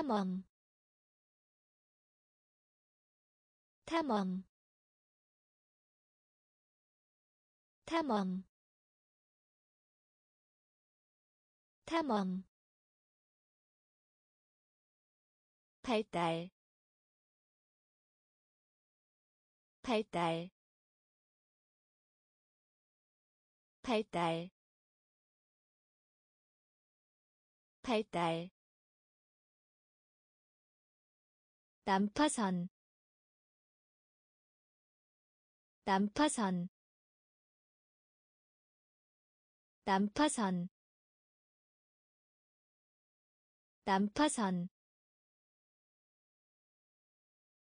탐험. 탐험. 탐험. 탐험. 발달. 발달. 발달. 발달 난파선 난파선 난파선 난파선.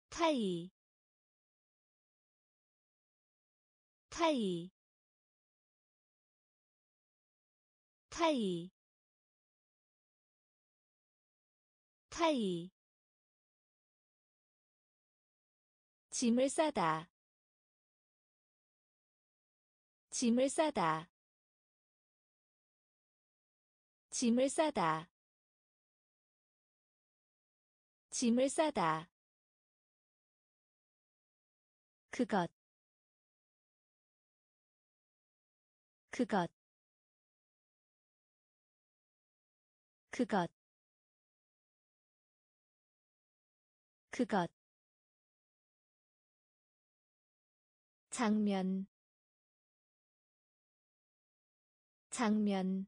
타이 타이 타이 타이 짐을 싸다. 짐을 싸다. 짐을 싸다. 짐을 싸다. 그것. 그것. 그것. 그것 장면 장면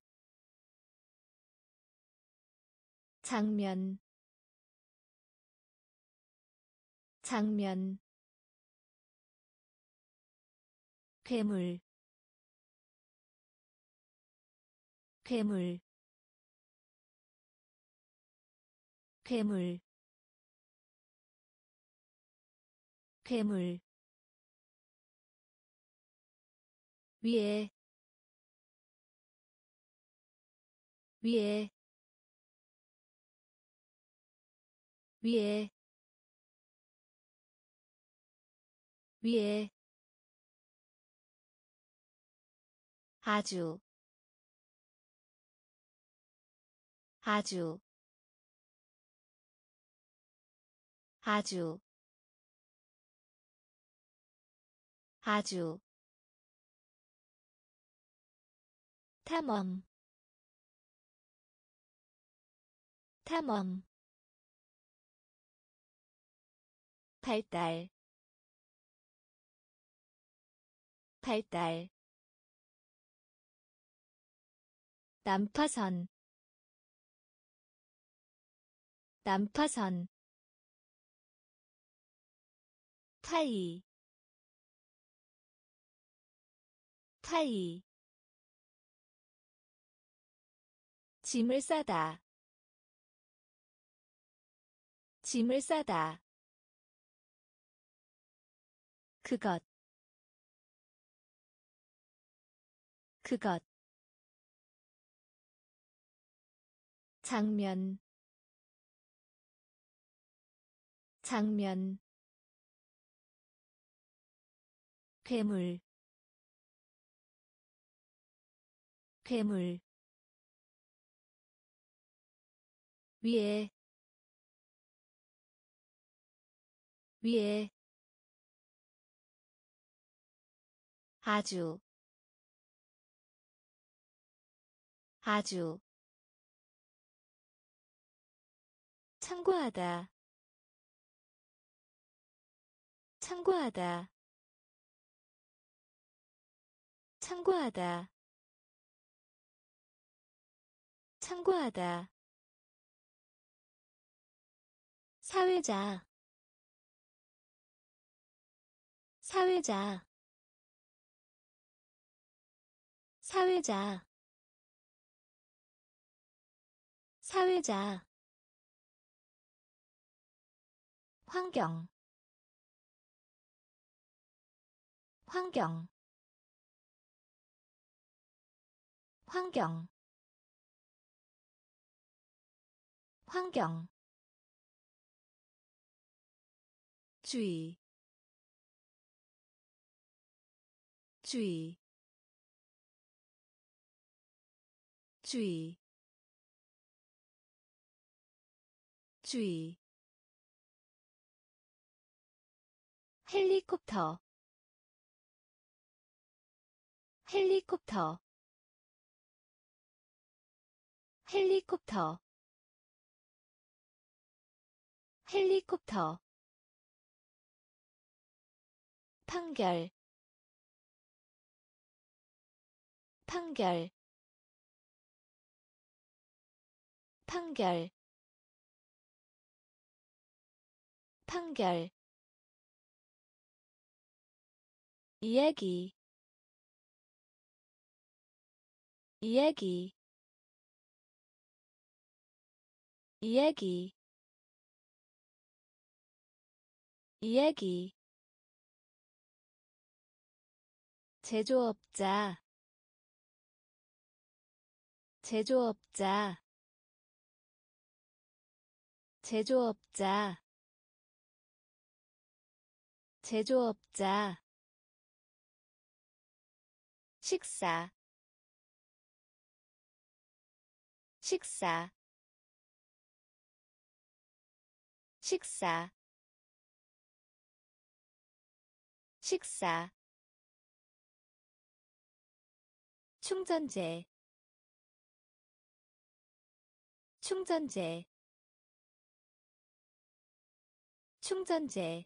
장면 장면 괴물 괴물 괴물 괴물 위에 위에 위에 위에. 아주 아주 아주 아주 탐험. 탐험. 발달. 발달. 난파선. 난파선. 타이. 타이 짐을 싸다. 짐을 싸다. 그것. 그것. 장면. 장면. 괴물. 괴물 위에 위에. 아주 아주. 참고하다 참고하다. 참고하다 참고하다 사회자. 사회자. 사회자. 사회자. 환경. 환경. 환경. 환경 주의 주의 주의 주의. 헬리콥터 헬리콥터 헬리콥터 헬리콥터 판결. 판결. 판결. 판결. 이야기. 이야기. 이야기. 이야기 제조업자. 제조업자. 제조업자. 제조업자. 식사. 식사. 식사. 식사 충전재 충전재 충전재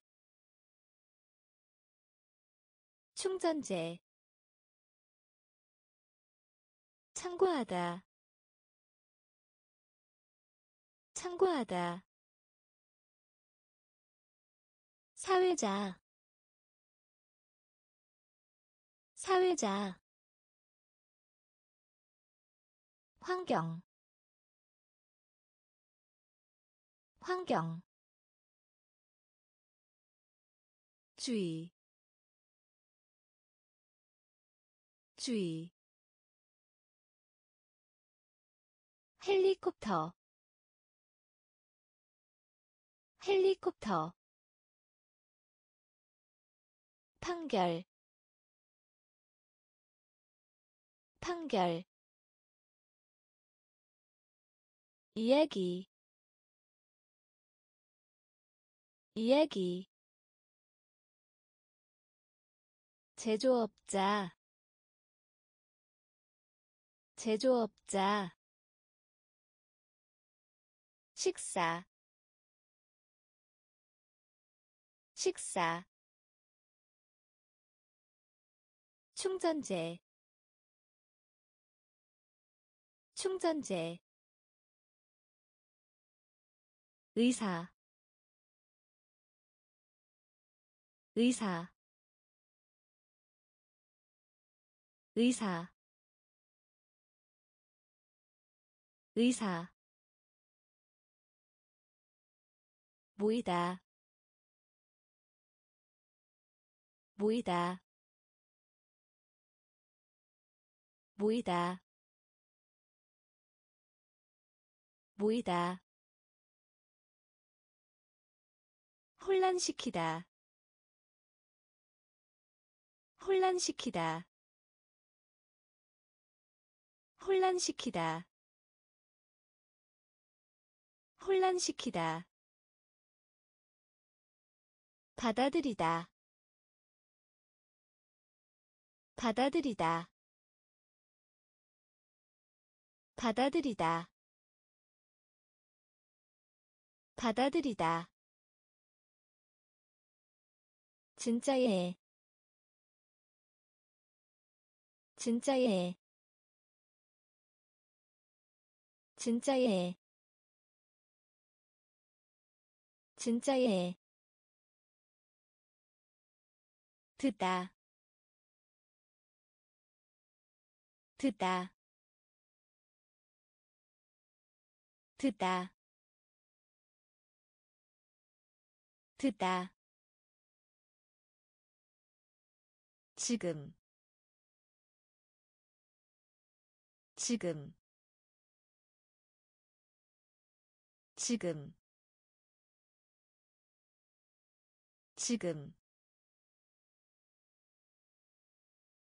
충전재 참고하다 참고하다. 사회자 사회자 환경. 환경. 주의. 주의. 헬리콥터. 헬리콥터. 판결. 판결 이야기 이야기 제조업자 제조업자 식사 식사 충전재 충전재 의사 의사 의사 의사. 보이다 보이다 보이다 보이다 혼란시키다. 혼란시키다. 혼란시키다. 혼란시키다. 받아들이다. 받아들이다. 받아들이다. 받아들이다 진짜예 진짜예 진짜예 진짜예 듣다. 듣다. 듣다. 듣다 지금. 지금. 지금. 지금.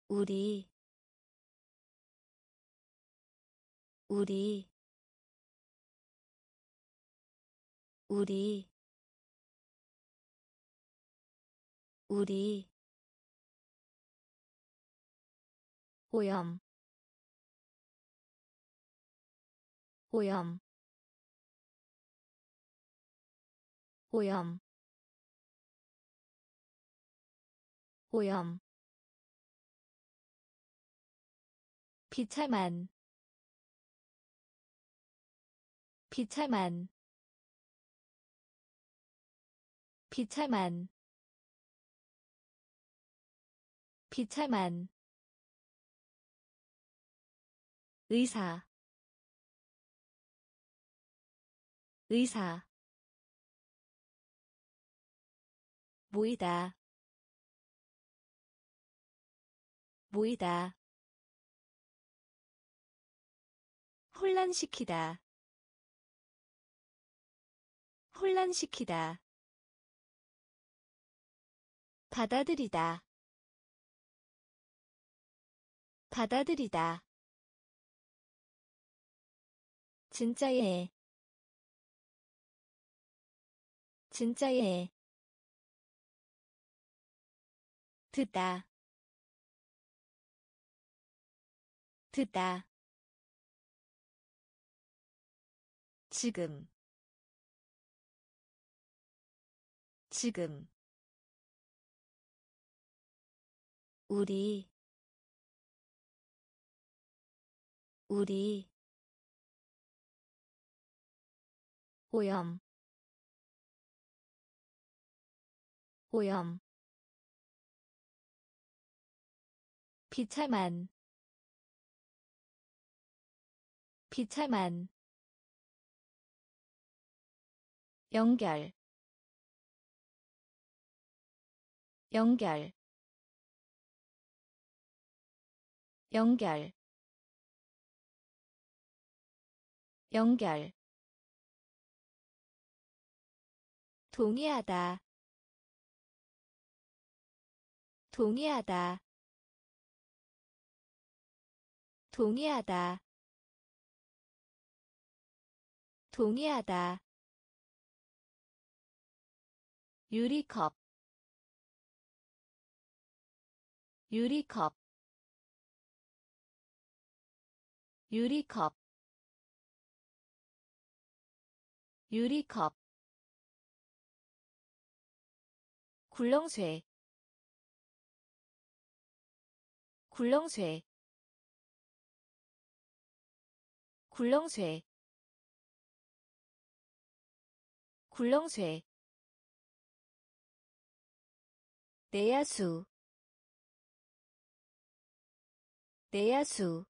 우리. 우리. 우리. 우리 오염. 오염. 오염. 오염. 비참한. 비참한. 비참한. 비참한 의사 의사 모이다 모이다 혼란시키다 혼란시키다 받아들이다 받아들이다 진짜예 진짜예 듣다 듣다. 지금 지금. 우리 우리 오염. 오염. 비참한. 비참한. 연결. 연결. 연결. 연결 동의하다. 동의하다. 동의하다. 동의하다. 유리컵. 유리컵. 유리컵. 유리컵 굴렁쇠. 굴렁쇠. 굴렁쇠. 굴렁쇠. 내야수. 내야수.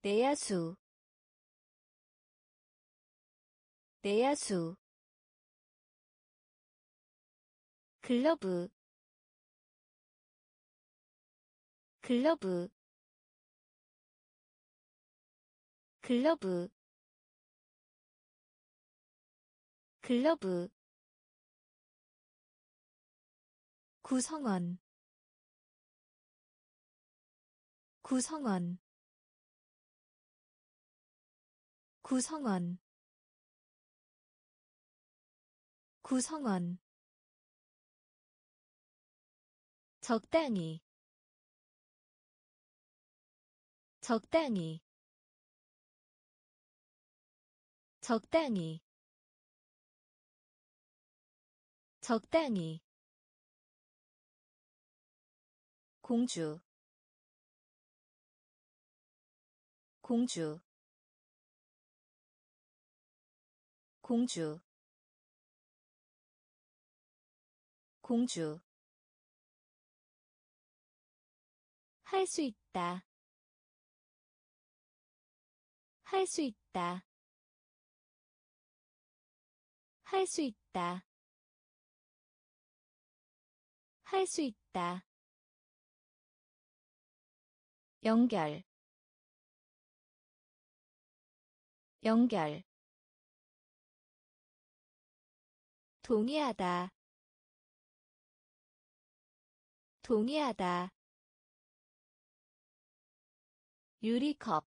내야수. 내야수 글러브 글러브 글러브 글러브. 구성원 구성원 구성원 구성원 적당히. 적당히. 적당히. 적당히. 공주. 공주. 공주. 공주 할 수 있다. 할 수 있다. 할 수 있다. 할 수 있다. 연결. 연결. 동의하다. 동의하다 유리컵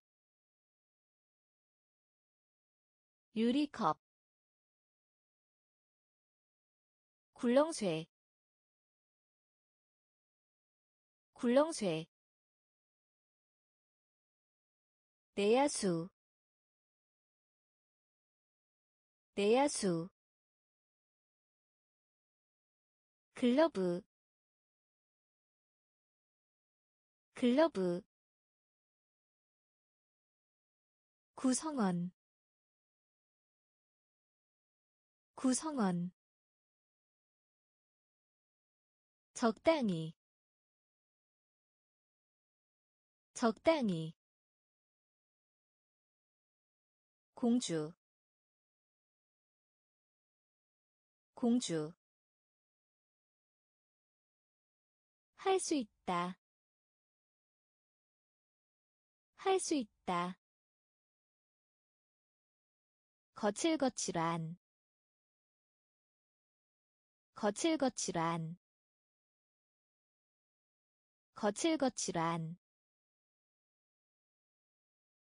유리컵 굴렁쇠 굴렁쇠 내야수 내야수 글러브 글러브 구성원. 구성원. 적당히. 적당히. 공주. 공주. 할 수 있다. 할 수 있다 거칠거칠한 거칠거칠한 거칠거칠한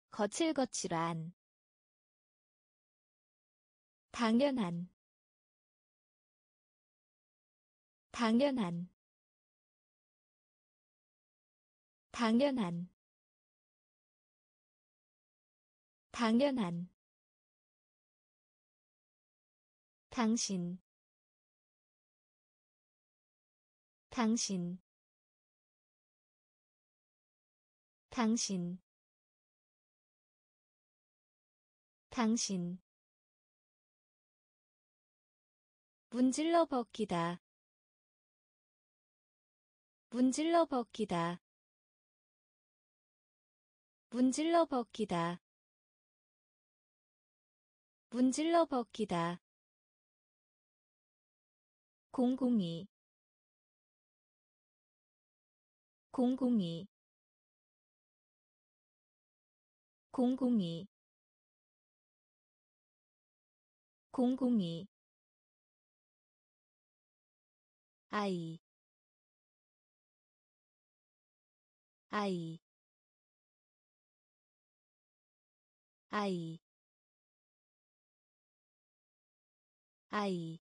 거칠거칠한. 당연한 당연한 당연한 당연한 당신. 당신. 당신. 당신. 문질러 벗기다. 문질러 벗기다. 문질러 벗기다. 문질러 벗기다 공공이 공공이 공공이 공공이 아이 아이 아이 아이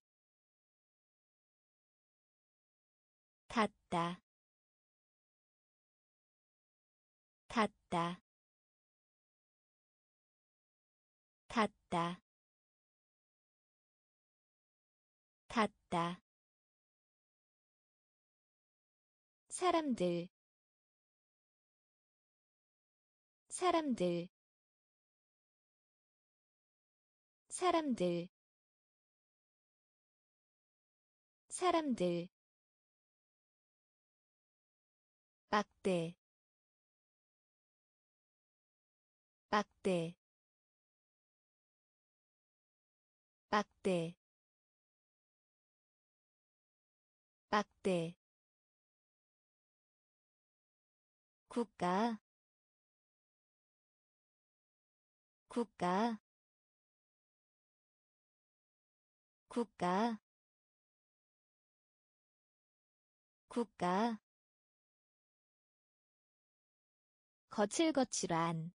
닿다. 닿다. 닿다. 닿다. 사람들. 사람들. 사람들. 사람들 막대. 막대. 막대. 막대. 국가. 국가. 국가. 국가 거칠거칠한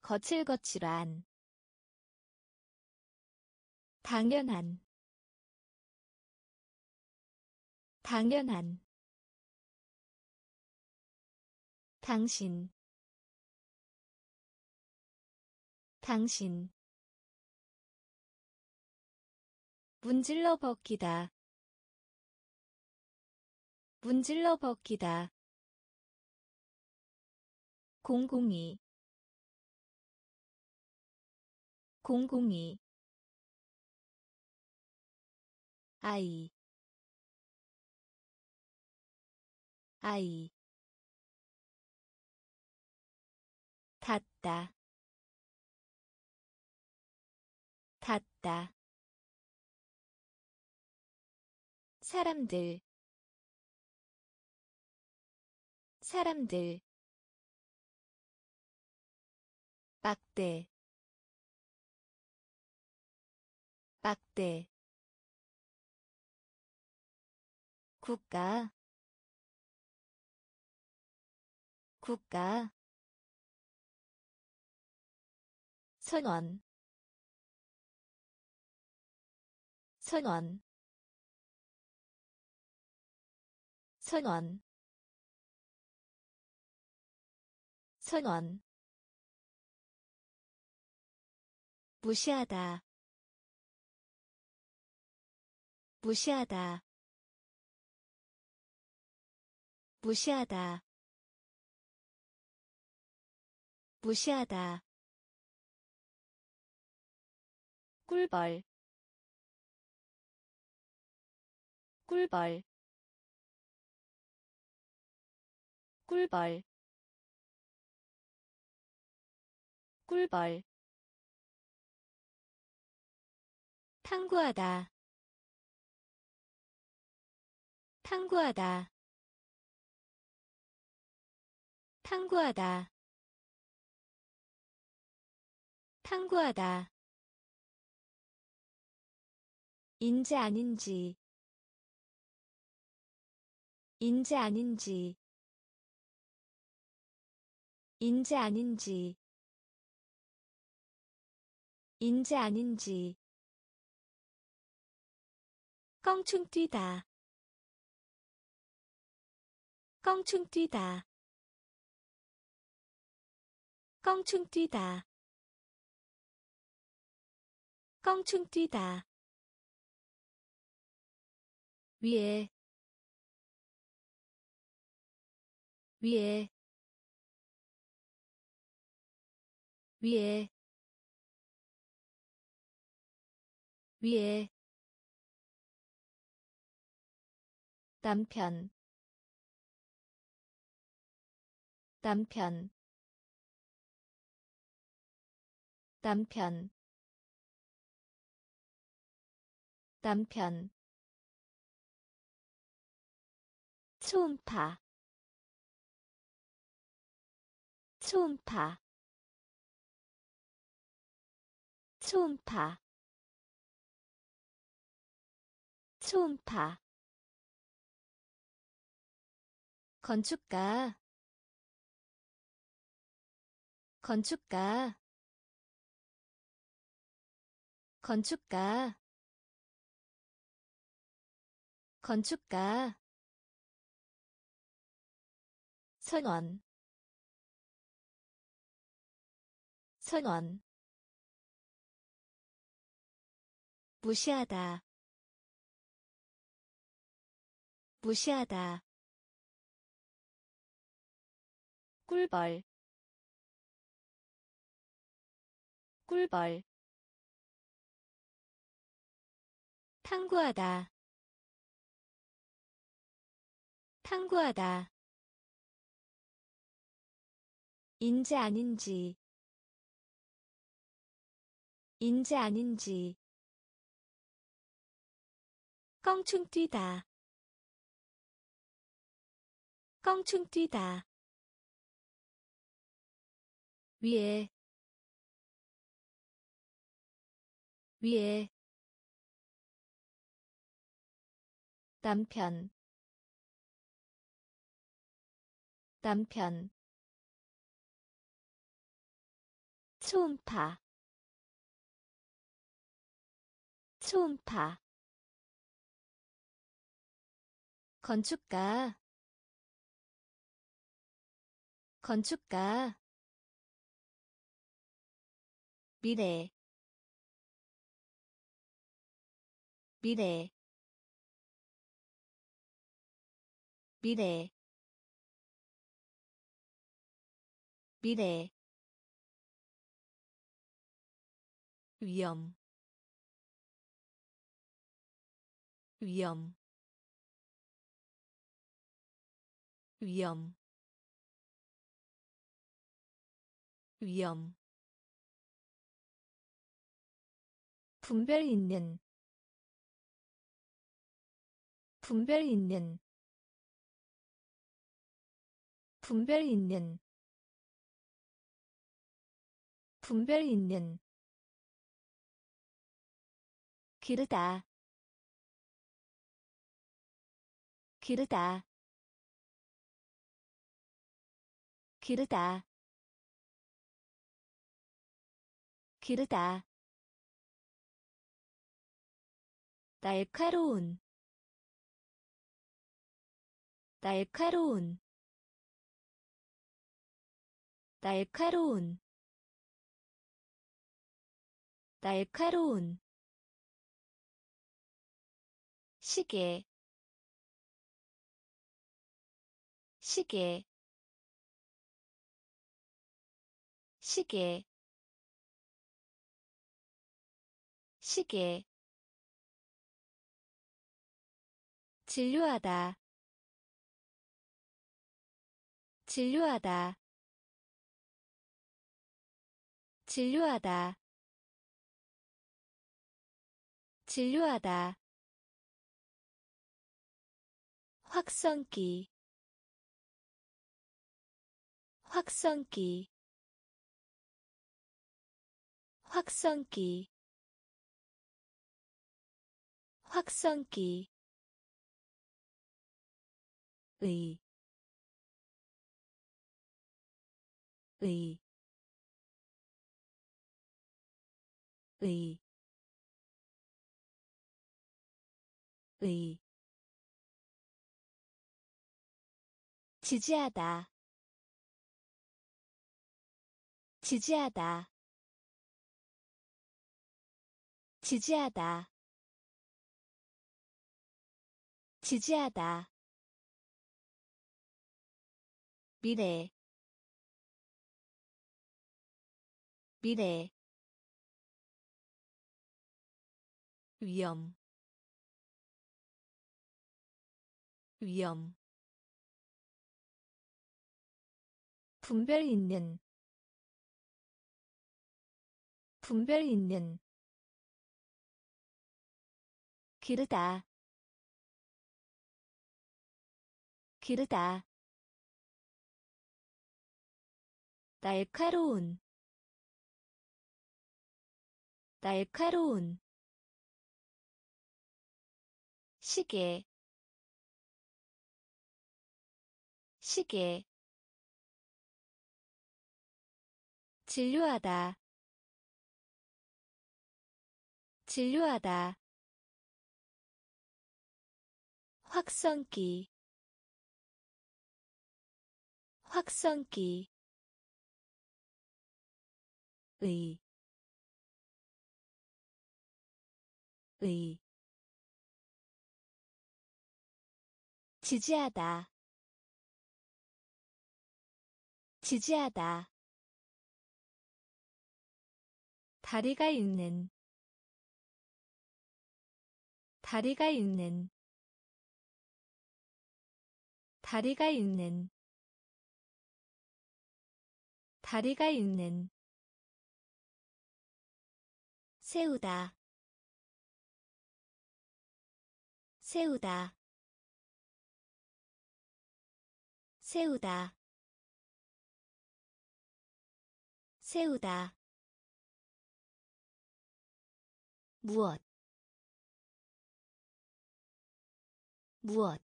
거칠거칠한 당연한 당연한 당신 당신. 문질러 벗기다 문질러 벗기다 공공이. 공공이. 아이. 아이. 닿다. 닿다. 사람들. 사람들 막대. 막대. 국가. 국가. 선원. 선원. 선원. 선원 무시하다. 무시하다. 무시하다. 무시하다. 꿀벌. 꿀벌. 꿀벌. 꿀벌 탐구하다. 탐구하다. 탐구하다. 탐구하다. 인재 아닌지. 인재 아닌지. 인재 아닌지. 인재 아닌지 껑충 뛰다. 껑충 뛰다. 껑충 뛰다. 껑충 뛰다. 위에. 위에. 위에. 위에 남편. 남편. 남편. 남편. 초음파. 초음파. 초음파. 초음파 건축가. 건축가. 건축가. 건축가. 선원. 선원. 무시하다. 무시하다 꿀벌. 꿀벌. 탐구하다. 탐구하다. 인재 아닌지. 인재 아닌지. 껑충 뛰다. 껑충 뛰다 위에 위에. 남편 남편. 초음파 초음파. 건축가 건축가 미래 미래 미래 미래 위험 위험 위험 위험 분별 있는 분별 있는 분별 있는 분별 있는. 기르다 기르다 기르다 기르다 날카로운 날카로운 날카로운 날카로운. 시계 시계 시계 시계 진료하다. 진료하다. 진료하다. 진료하다. 확성기. 확성기. 확성기. 확성기 의, 의, 의, 의, 지지하다, 지지하다, 지지하다, 지지하다. 미래 미래 위험 위험. 분별 있는 분별 있는. 기르다 기르다 날카로운 날카로운 시계 시계. 진료하다 진료하다. 확성기 확성기 의, 의, 지지하다, 지지하다. 다리가 있는. 다리가 있는. 다리가 있는. 다리가 있는 세우다. 세우다. 세우다. 세우다. 무엇? 무엇?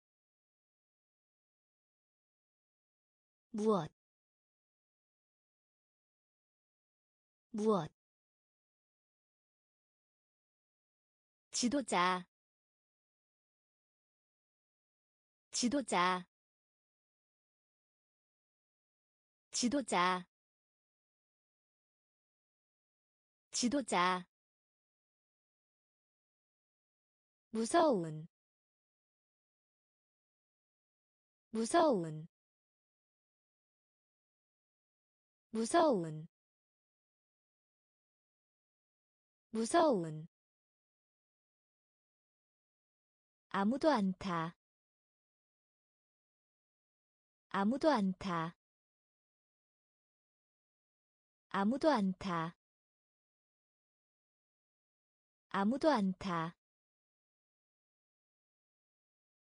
무엇? 무엇 지도자. 지도자. 지도자. 지도자. 무서운. 무서운. 무서운. 무서운 아무도 않다. 아무도 않다. 아무도 않다. 아무도 않다.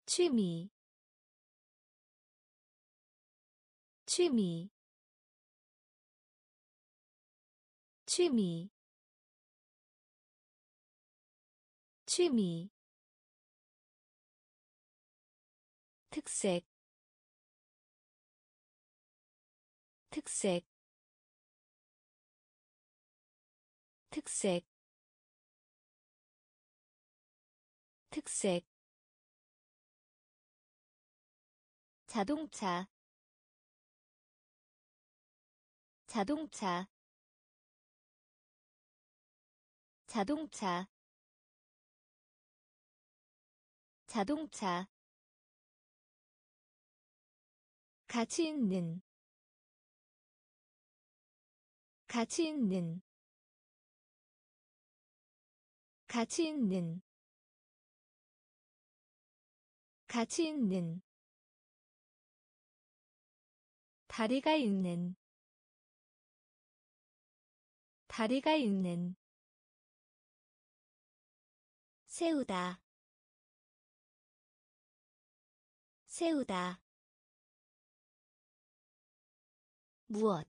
취미 취미 취미 취미 특색 특색 특색 특색. 자동차 자동차. 자동차 자동차 가치 있는 가치 있는 가치 있는 가치 있는 다리가 있는 다리가 있는 세우다 세우다 무엇?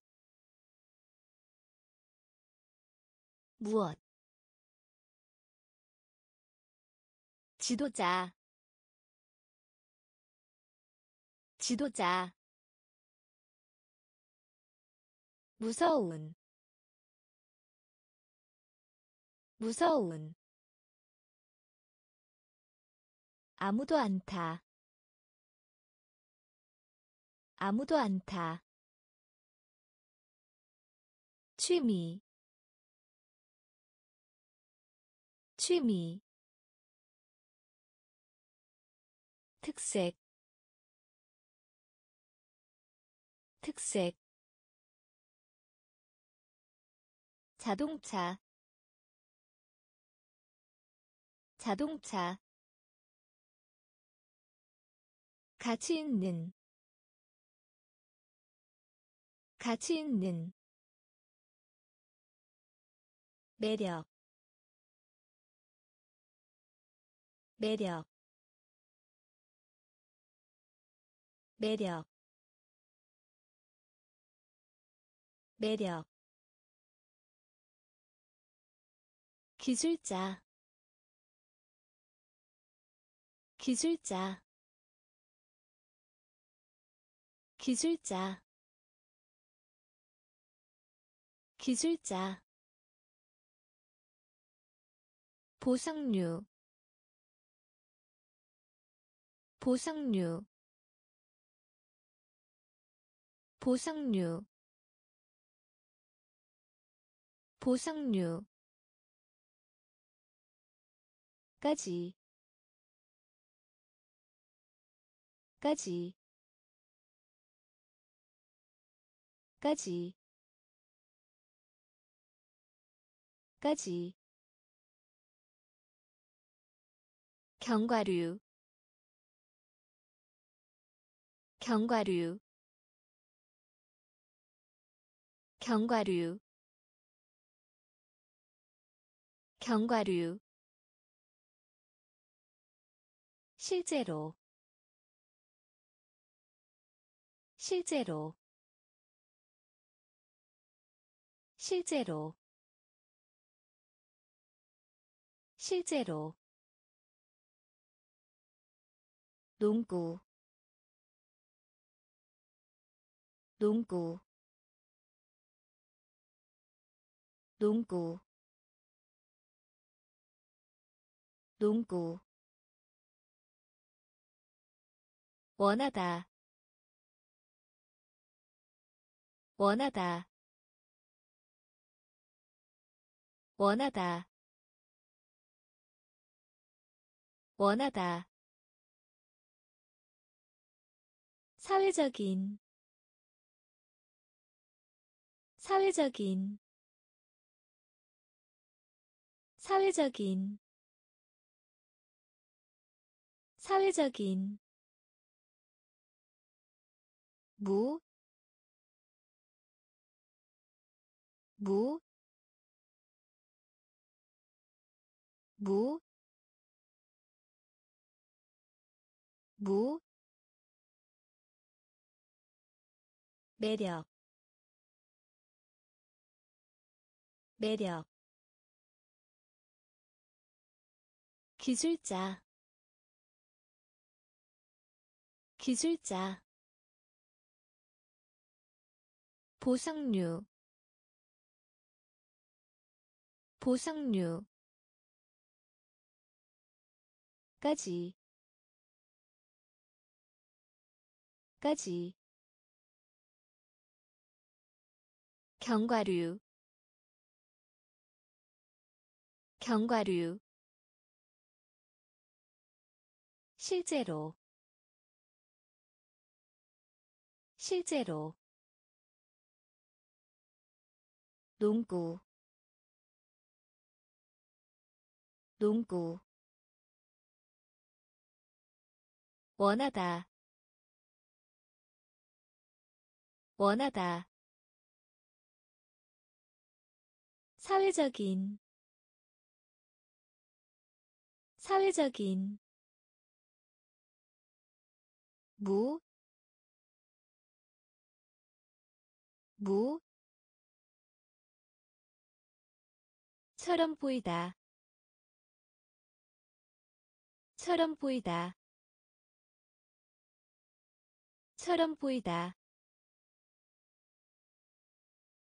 무엇? 지도자. 지도자. 무서운. 무서운. 아무도 안타. 아무도 안타 취미. 취미. 특색. 특색. 자동차. 자동차. 가치 있는. 가치 있는 매력 매력 매력 매력. 기술자 기술자 기술자 기술자 보상류. 보상류. 보상류. 보상류. 까지. 까지. 까지. 까지 견과류 견과류 견과류 견과류. 실제로 실제로 실제로 실제로 농구. 농구. 농구. 농구. 원하다. 원하다. 원하다. 원하다 사회적인 사회적인 사회적인 사회적인. 무, 무, 무, 무, 매력, 매력, 기술자, 기술자, 보상류 보상류. 까지 까지 견과류 견과류. 실제로 실제로. 농구 농구. 원하다 원하다 사회적인 사회적인 무, 무, 처럼 보이다, 처럼 보이다, 처럼 보이다,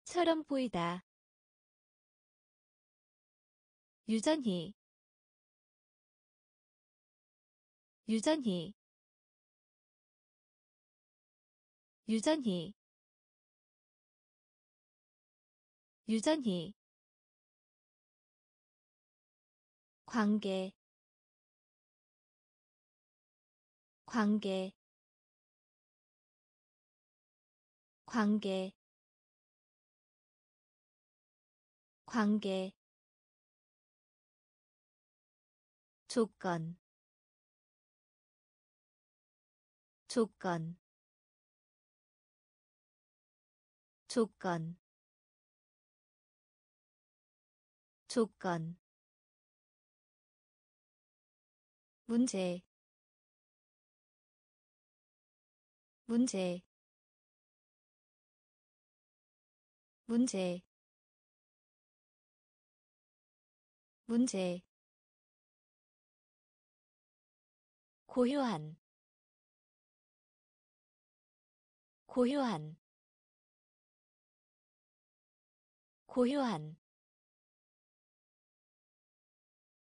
처럼 보이다. 유전히. 유전히. 유전히. 유전히. 관계. 관계. 관계. 관계 조건. 조건. 조건. 조건. 문제. 문제. 문제. 문제 고요한 고요한 고요한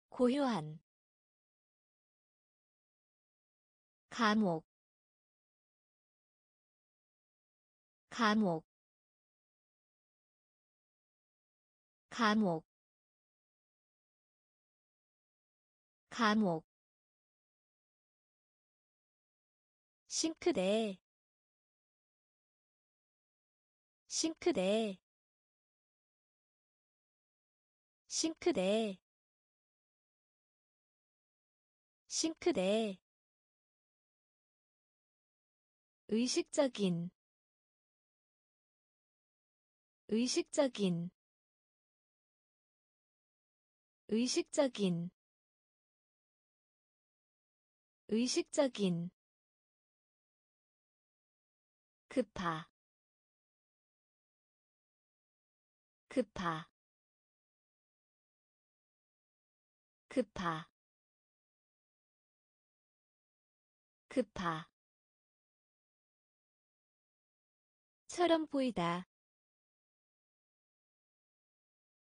고요한. 감옥 감옥. 감옥. 감옥 싱크대. 싱크대. 싱크대. 싱크대. 의식적인. 의식적인. 의식적인. 의식적인 급파 급파 급파 급파 처럼 보이다.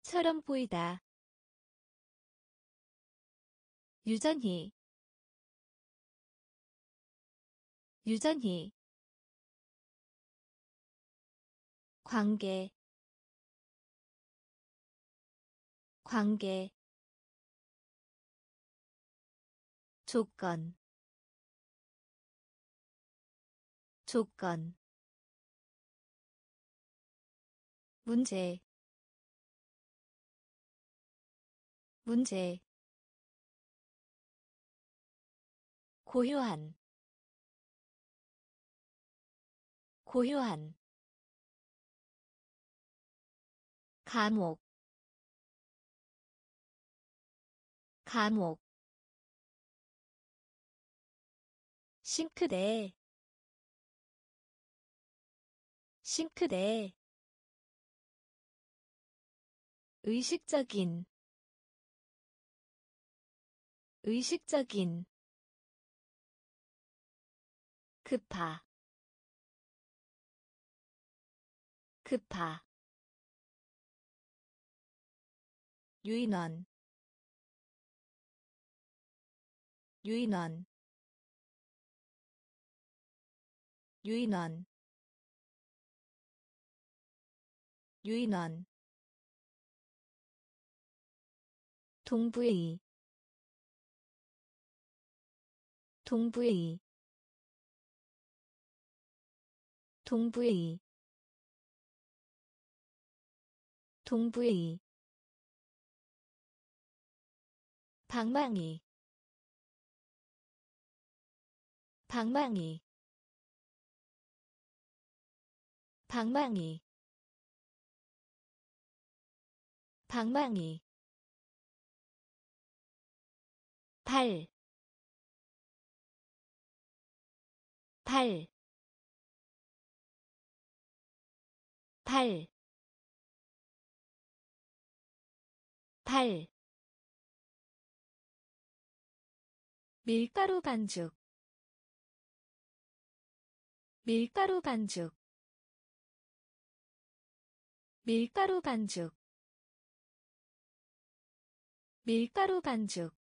처럼 보이다. 유전히. 유전히 관계 관계 조건 조건 문제 문제 고요한 고요한 감옥. 감옥. 싱크대. 싱크대. 의식적인. 의식적인. 급파 급파 유인원 유인원 유인원 유인원. 동부의 동부의 동부의 동부의 방망이. 방망이. 방망이. 방망이. 발, 발, 발, 발. 밀가루 반죽. 밀가루 반죽. 밀가루 반죽. 밀가루 반죽.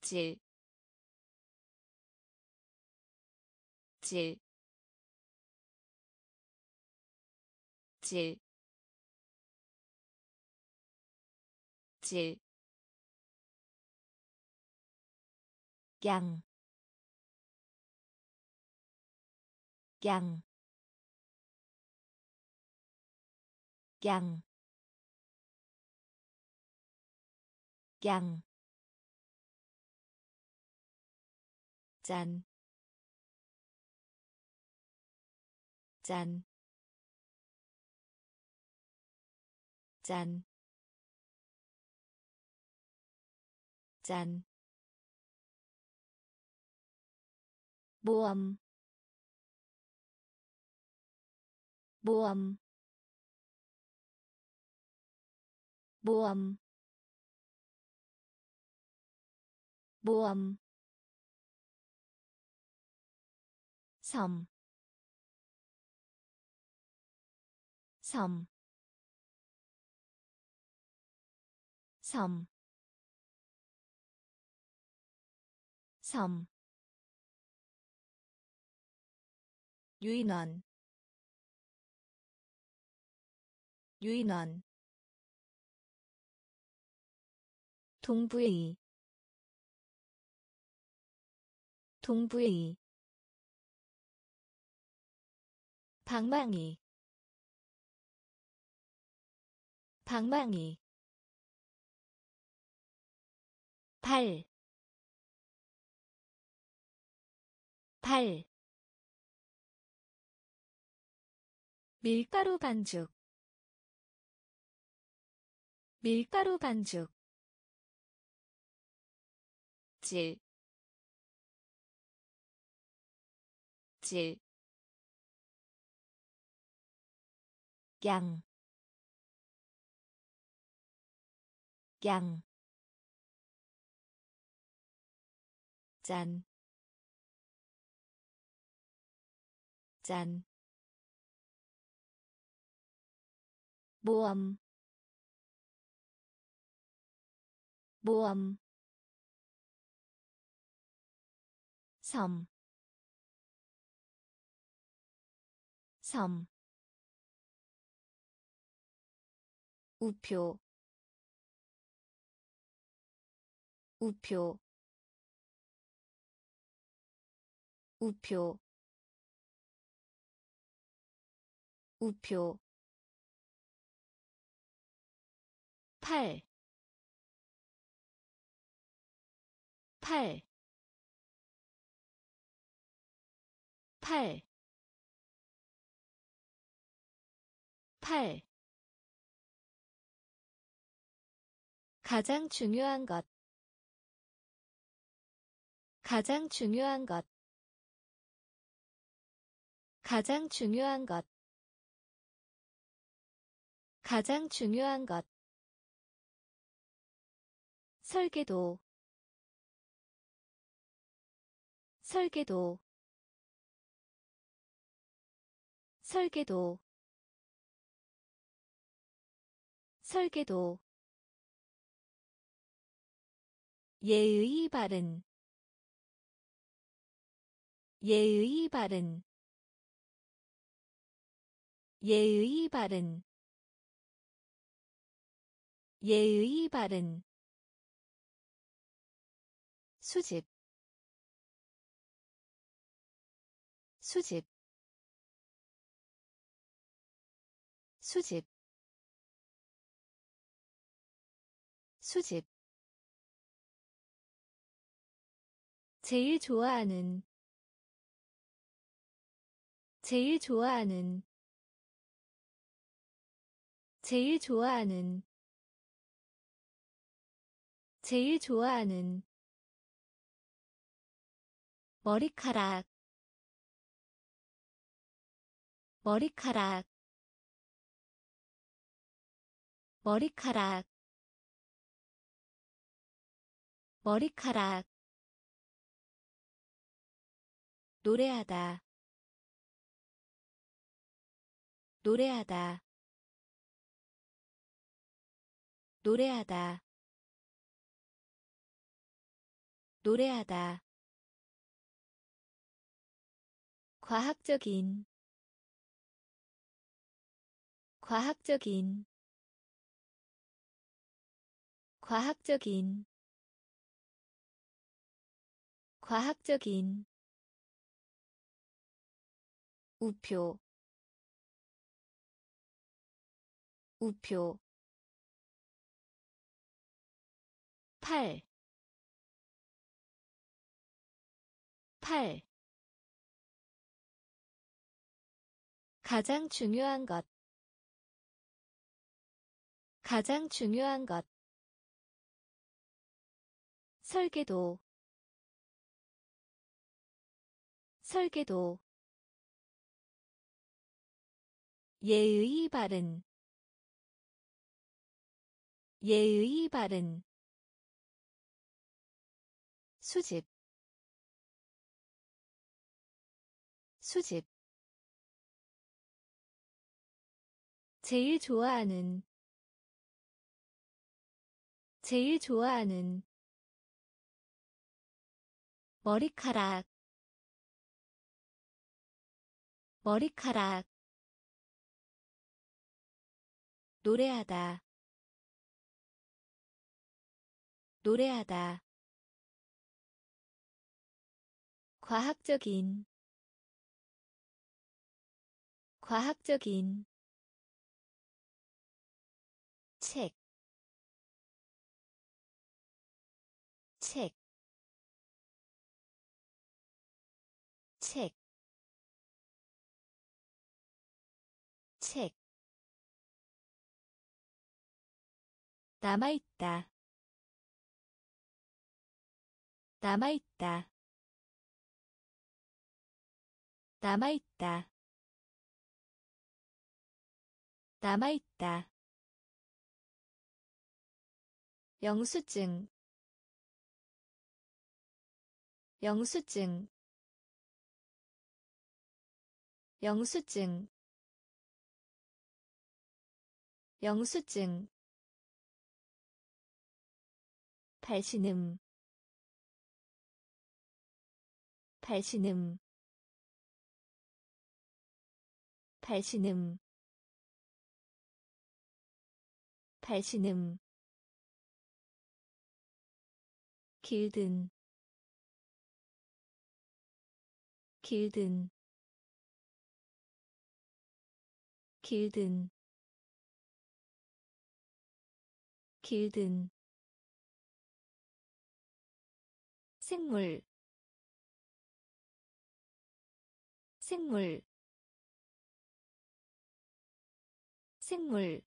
질, 질, 질, 질, 양, 양, 양, 양, 짠, 짠, 짠, 짠. 모험 모험 모험 모험 섬, 섬, 섬, 섬. 유인원 유인원 동부의 동부의 방망이 방망이 발, 발, 밀가루 반죽, 밀가루 반죽, 질, 질, 양, 양, 짠, 짠, 모험, 모험, 섬, 섬, 우표. 우표. 우표. 우표 팔, 팔, 팔, 팔. 가장 중요한 것. 가장 중요한 것. 가장 중요한 것. 가장 중요한 것 설계도 설계도 설계도 설계도. 예의 바른 예의 바른 예의 바른 예의 바른 수집 수집 수집 수집. 제일 좋아하는 제일 좋아하는 제일 좋아하는 제일 좋아하는 머리카락 머리카락 머리카락 머리카락. 노래하다 노래하다 노래하다 노래하다 과학적인 과학적인 과학적인 과학적인. 우표 우표. 8 8 가장 중요한 것. 가장 중요한 것. 설계도. 설계도. 예의 바른. 예의 바른. 수집. 수집 제일 좋아하는 제일 좋아하는 머리카락 머리카락. 노래하다 노래하다. 과학적인 과학적인 책, 책, 책, 책. 남아있다, 남아있다, 남아있다, 남아있다. 영수증 영수증 영수증 영수증 발신음 발신음 발신음 발신음 길든 길든 길든 길든. 생물 생물 생물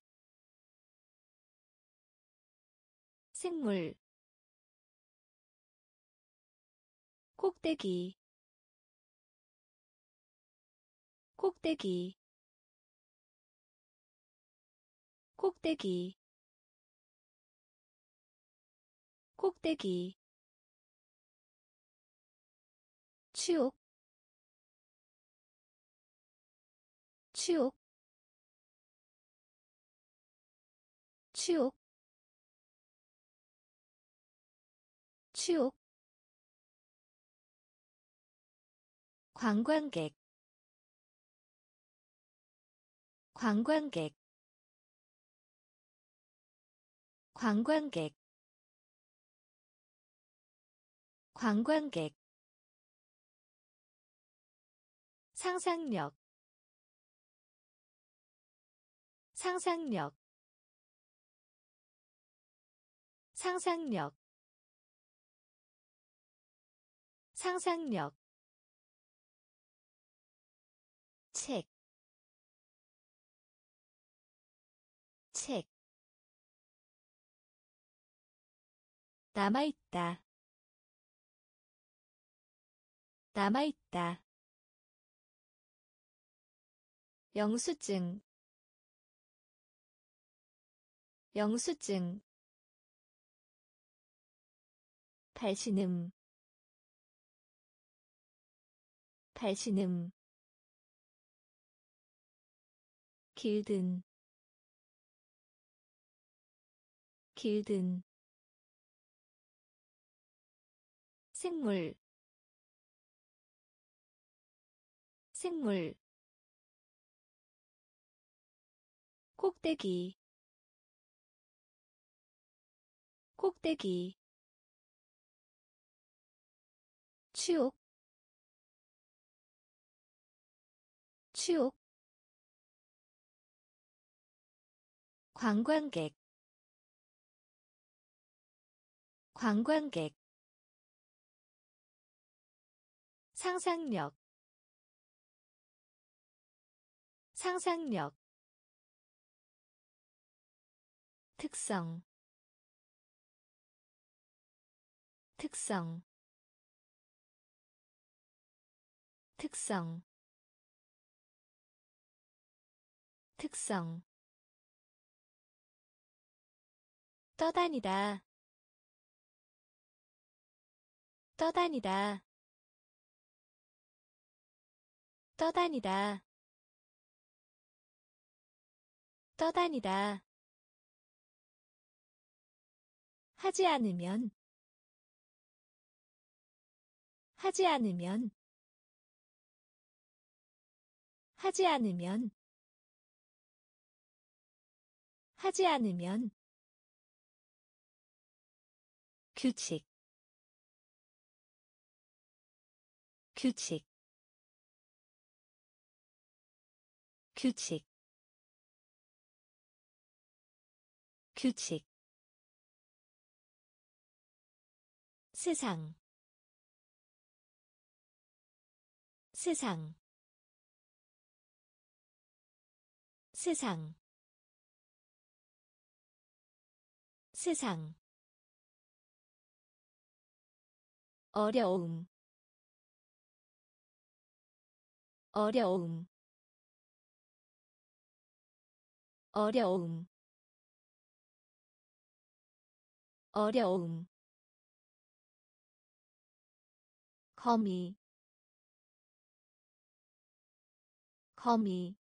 생물 꼭대기 꼭대기 꼭대기 꼭대기. 추옥 추옥 치욕 치욕 관광객 관광객 관광객 관광객. 상상력 상상력. 상상력. 상상력 남아있다, 남아있다. 영수증, 영수증, 발신음, 발신음, 길든. 길든 생물 생물 꼭대기 꼭대기 치욕 치욕 관광객 관광객 상상력 상상력 특성 특성 특성 특성. 떠다니다 떠다니다 떠다니다. 떠다니다. 하지 않으면 하지 않으면 하지 않으면 하지 않으면 규칙 규칙 규칙. 규칙. 세상. 세상. 세상. 세상. 어려움. 어려움 어려움. 어려움. 거미. 거미.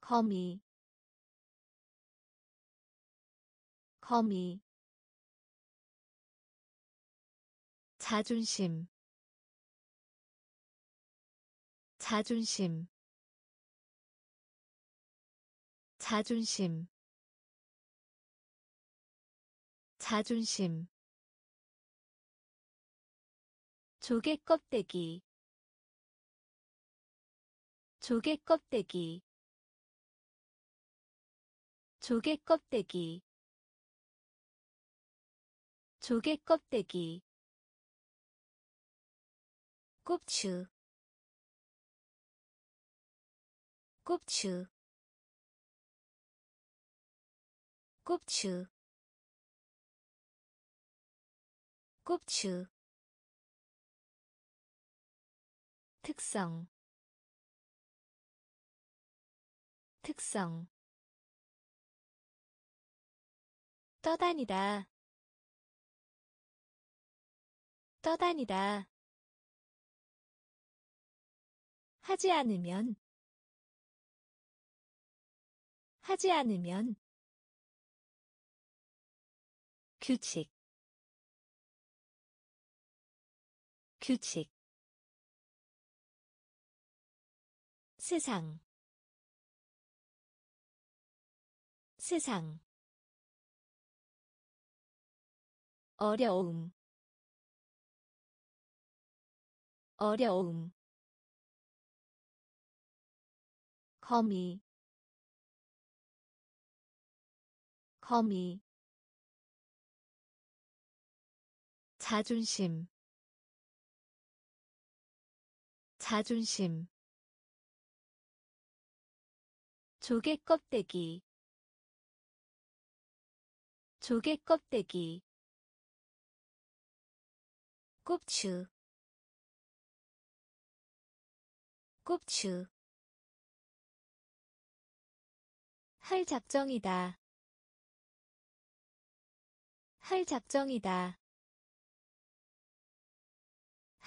거미. 거미. 자존심. 자존심 자존심 자존심 조개 껍데기 조개 껍데기 조개 껍데기 조개 껍데기 꼽추 꼽추 꼽추. 꼽추. 특성. 특성. 떠다니다. 떠다니다. 하지 않으면. 하지 않으면 규칙. 규칙. 세상. 세상. 어려움. 어려움. 거미. 거미 자존심 자존심 조개 껍데기 조개 껍데기 꼽추 꼽추 할 작정이다 할 작정이다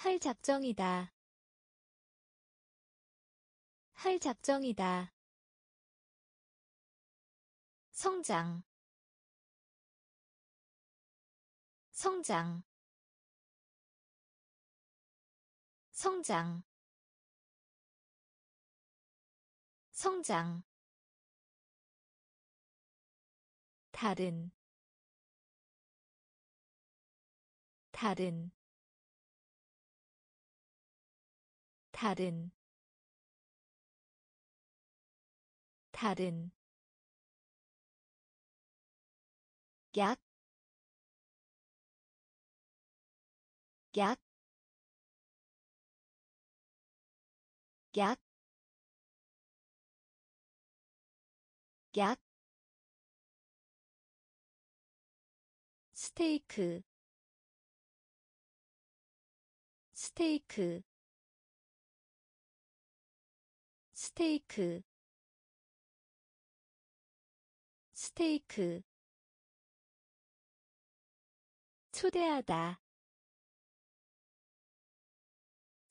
할 작정이다. 할 작정이다. 성장. 성장. 성장. 성장. 다른. 다른 다른 다른 약, 약, 약, 약, 스테이크, 스테이크, 스테이크, 스테이크 초대하다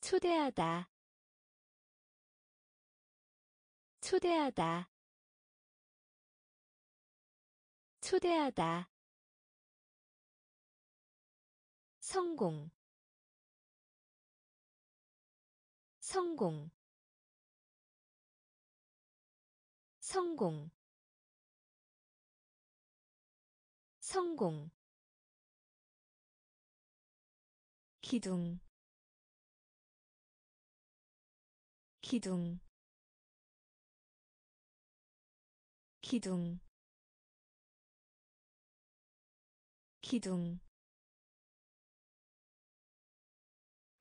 초대하다 초대하다 초대하다. 성공 성공 성공. 성공. 기둥. 기둥. 기둥. 기둥.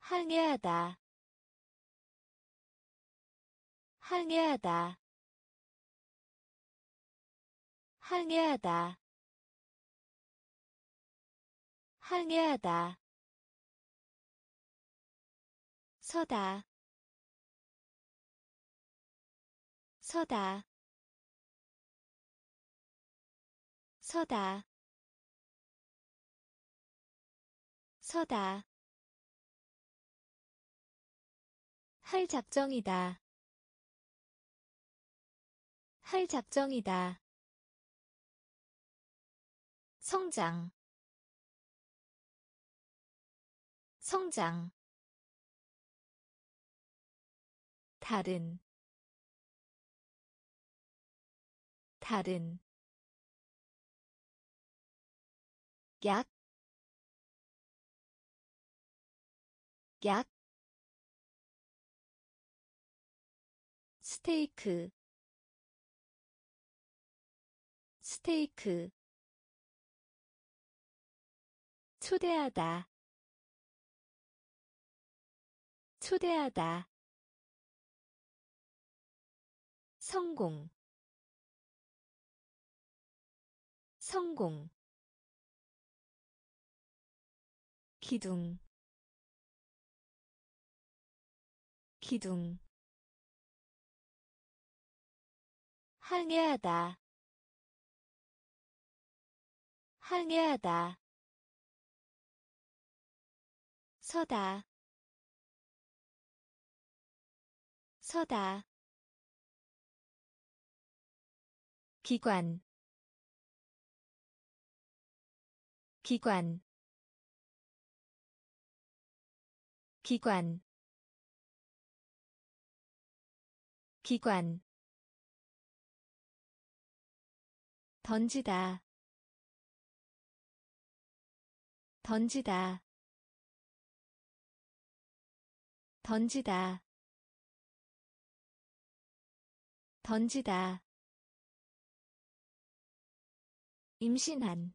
항해하다. 항해하다 항해하다. 항해하다. 서다. 서다. 서다. 서다. 할 작정이다. 할 작정이다 성장 성장 다른 다른 약, 약, 스테이크, 스테이크, 초대하다, 초대하다, 성공. 성공. 기둥. 기둥. 항해하다. 항해하다 서다. 서다. 기관. 기관. 기관. 기관. 던지다. 던지다 던지다. 던지다. 임신한.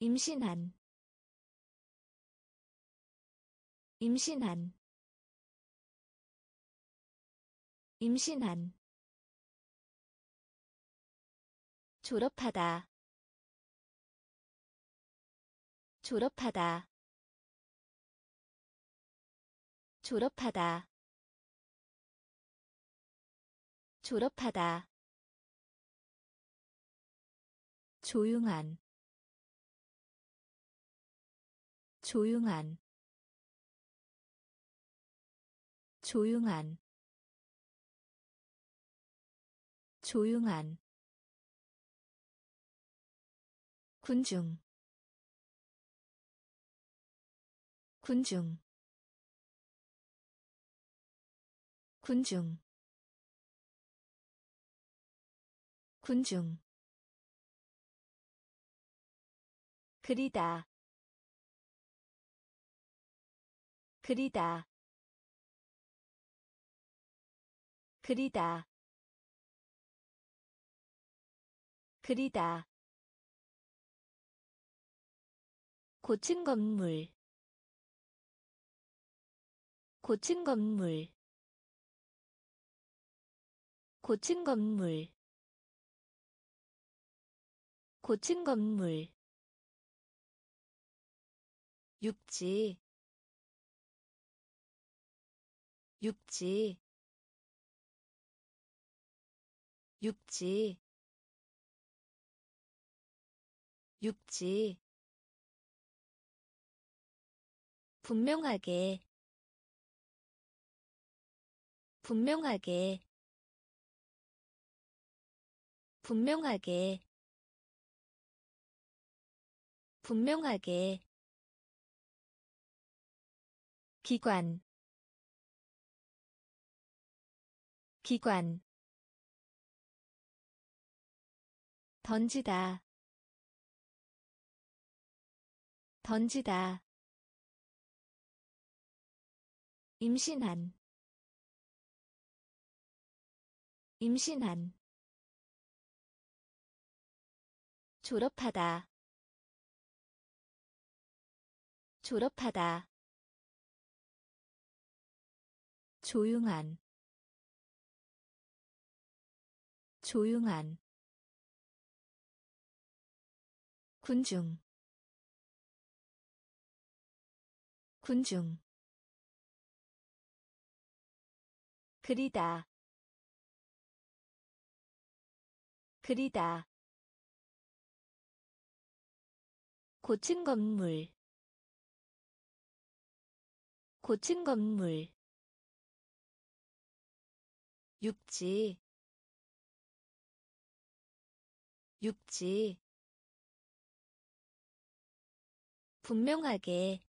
임신한. 임신한. 임신한. 졸업하다. 졸업하다 졸업하다. 졸업하다. 조용한. 조용한. 조용한. 조용한. 군중. 군중 군중 군중 그리다 그리다 그리다 그리다. 고층 건물 고층 건물 고층 건물. 고층 건물. 육지. 육지. 육지. 육지. 분명하게. 분명하게 분명하게 분명하게 기관 기관 던지다 던지다 임신한 임신한 졸업하다. 졸업하다. 조용한. 조용한. 군중. 군중. 그리다. 그리다 고층 건물. 고층 건물. 육지. 육지. 분명하게.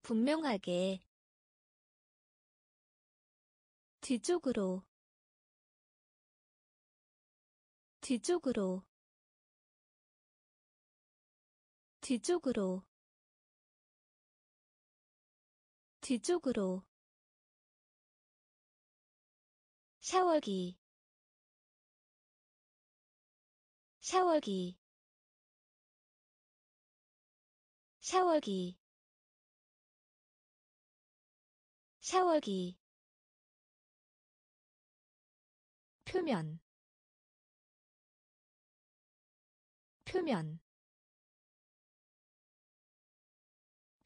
분명하게. 뒤쪽으로. 뒤쪽으로 뒤쪽으로 뒤쪽으로 샤워기 샤워기 샤워기 샤워기. 표면 표면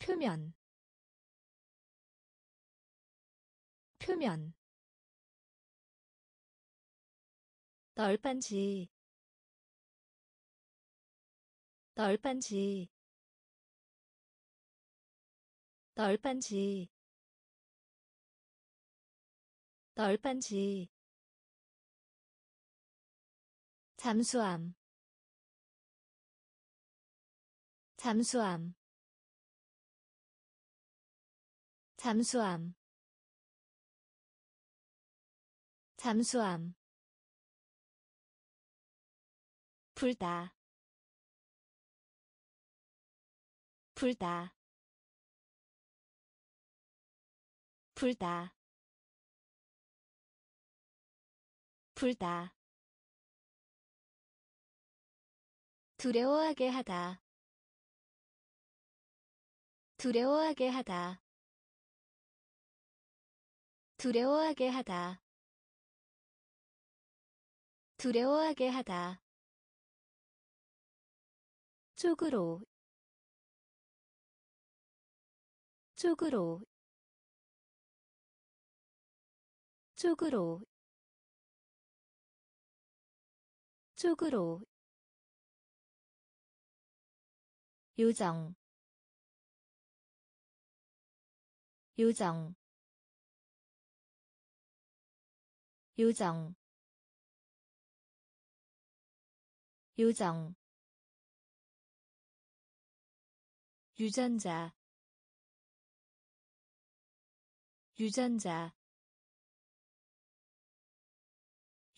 표면 표면 널빤지 널빤지 널빤지 널빤지. 잠수함 잠수함 잠수함. 잠수함. 불다. 불다. 불다. 불다. 두려워하게 하다. 두려워하게 하다 두려워하게 하다. 두려워하게 하다. 쪽으로. 쪽으로. 쪽으로. 쪽으로. 요정. 요정 요정 요정 유전자 유전자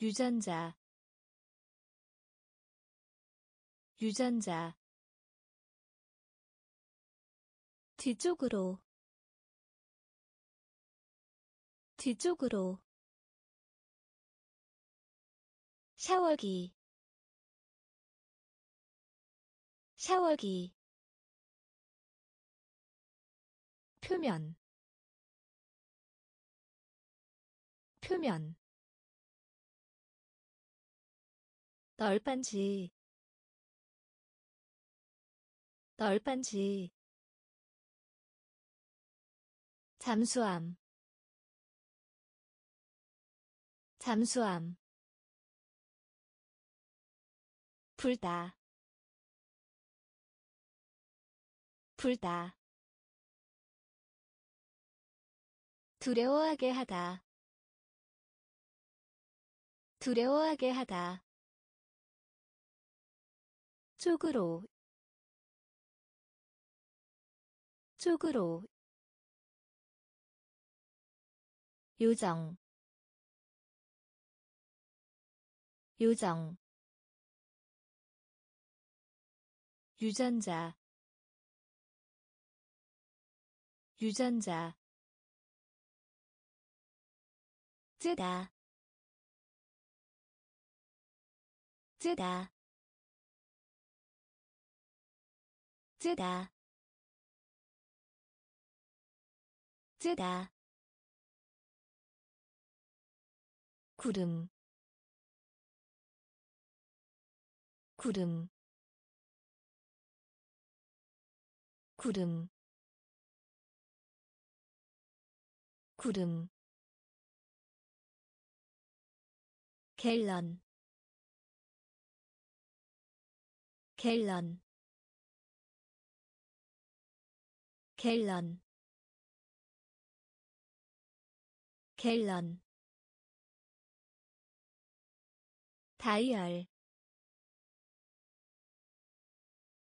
유전자 유전자. 뒤쪽으로 뒤쪽으로 샤워기 샤워기 표면 표면 널빤지 널빤지 잠수함 잠수함 불다. 불다. 두려워하게 하다. 두려워하게 하다. 쪽으로. 쪽으로. 요정. 요정 유전자. 유전자. 뜨다. 뜨다. 뜨다. 뜨다. 구름. 구름 구름 구름 갤런 갤런 갤런 갤런. 다이얼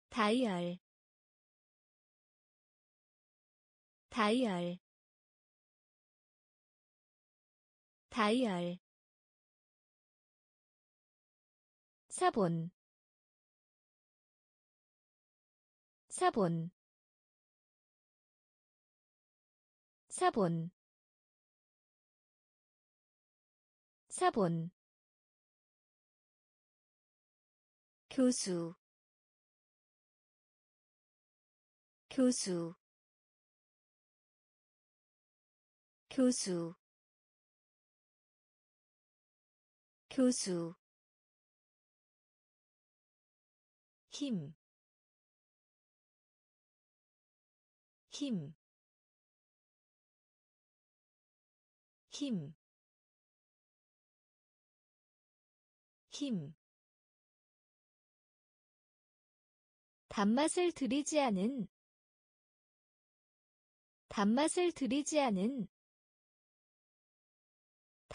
다이얼 다이얼 다이얼 사본 사본 사본 사본. 교수 교수 교수 교수 힘, 힘, 힘, 힘. 단맛을 들이지 않은 단맛을 들이지 않은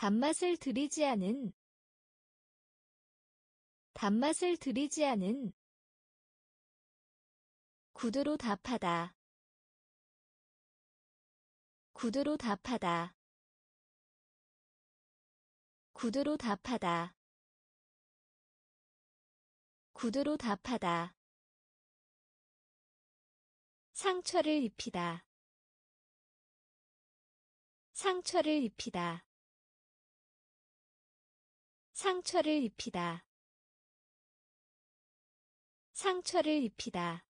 단맛을 들이지 않은 단맛을 들이지 않은 구두로 답하다. 구두로 답하다. 구두로 답하다. 구두로 답하다. 상처를 입히다. 상처를 입히다 상처를 입히다. 상처를 입히다.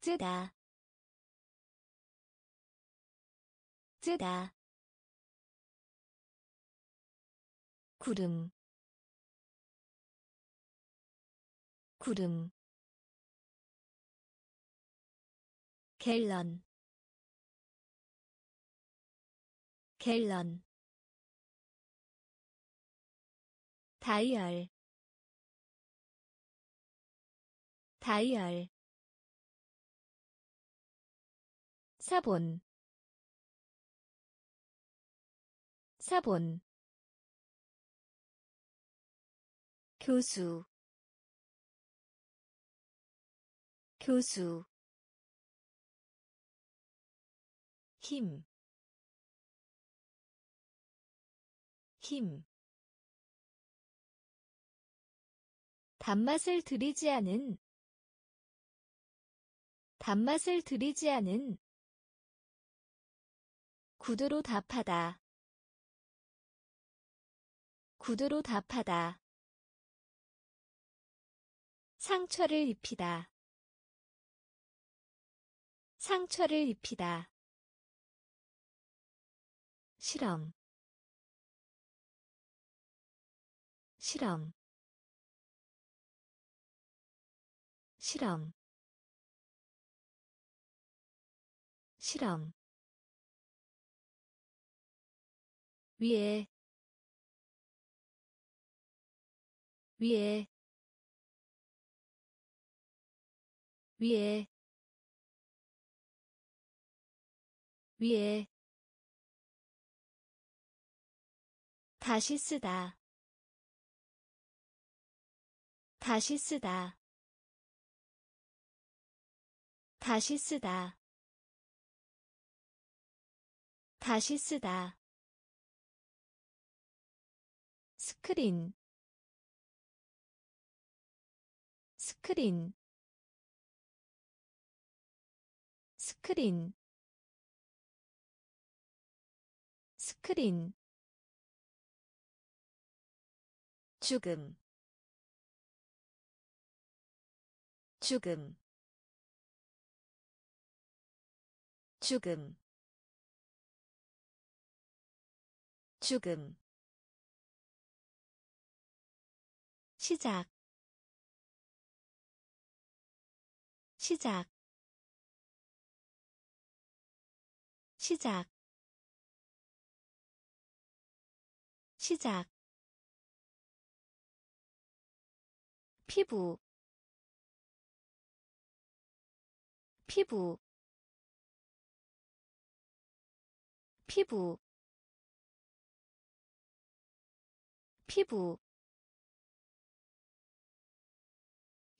뜨다. 뜨다. 구름. 구름. 갤런. 갤런 다이얼 다이얼 사본 사본 교수 교수 힘, 힘. 단맛을 들이지 않은 단맛을 들이지 않은 구두로 답하다. 구두로 답하다. 상처를 입히다. 상처를 입히다. 실험. 실험 실험. 실험. 위에. 위에. 위에. 위에. 다시 쓰다. 다시 쓰다 다시 쓰다. 다시 쓰다. 스크린. 스크린. 스크린. 스크린. 죽음. 죽음 죽음. 죽음. 시작. 시작. 시작. 시작. 피부. 피부 피부 피부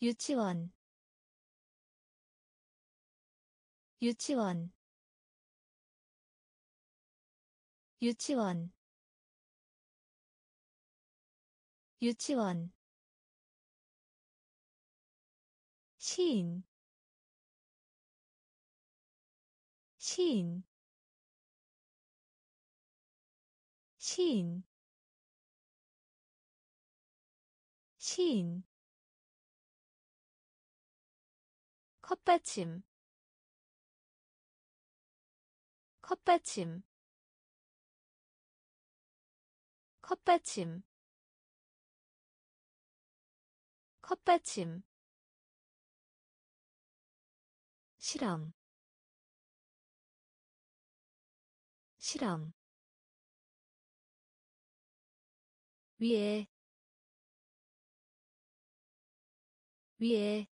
유치원 유치원 유치원 유치원. 시인 시인 시인 시인 컵받침. 컵받침. 컵받침. 컵받침. 실험. 실험 위에 위에.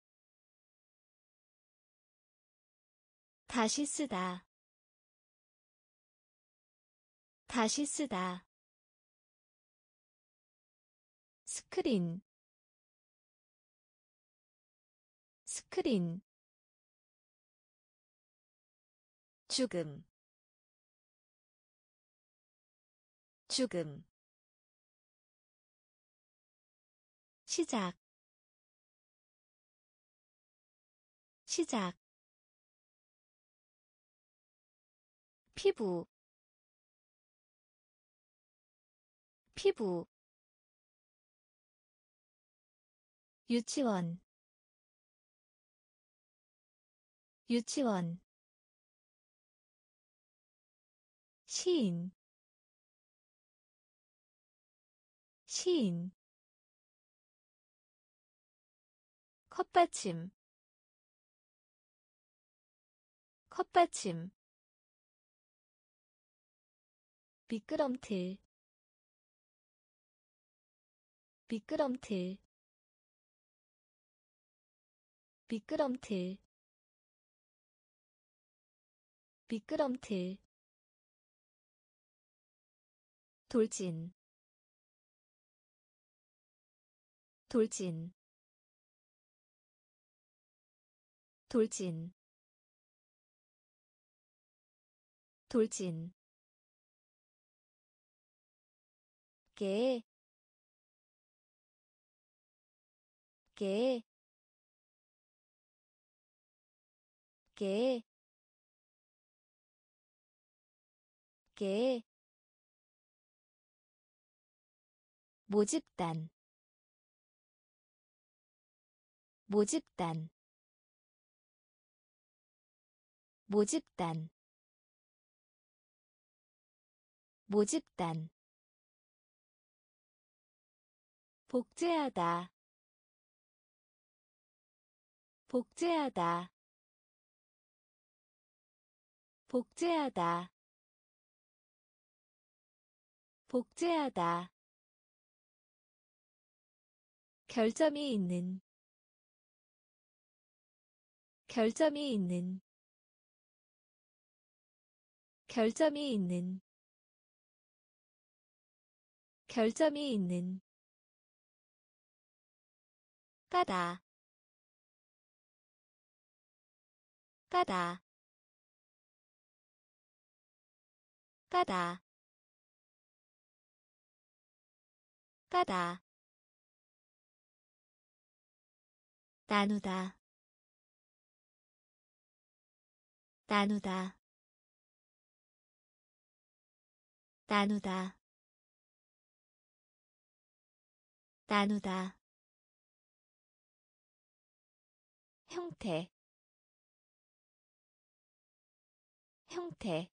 다시 쓰다. 다시 쓰다. 스크린. 스크린. 죽음. 죽음 시작. 시작. 피부. 피부. 유치원. 유치원. 시인. 시인 컵받침. 컵받침. 미끄럼틀. 미끄럼틀. 미끄럼틀. 미끄럼틀. 돌진. 돌진 돌진. 돌진. 개, 개, 개, 개, 모집단, 모집단, 모집단, 모집단 복제하다 복제하다 복제하다 복제하다. 결점이 있는 결점이 있는 결점이 있는 결점이 있는 까다 까다 까다 까다. 나누다 나누다 나누다. 나누다. 형태. 형태.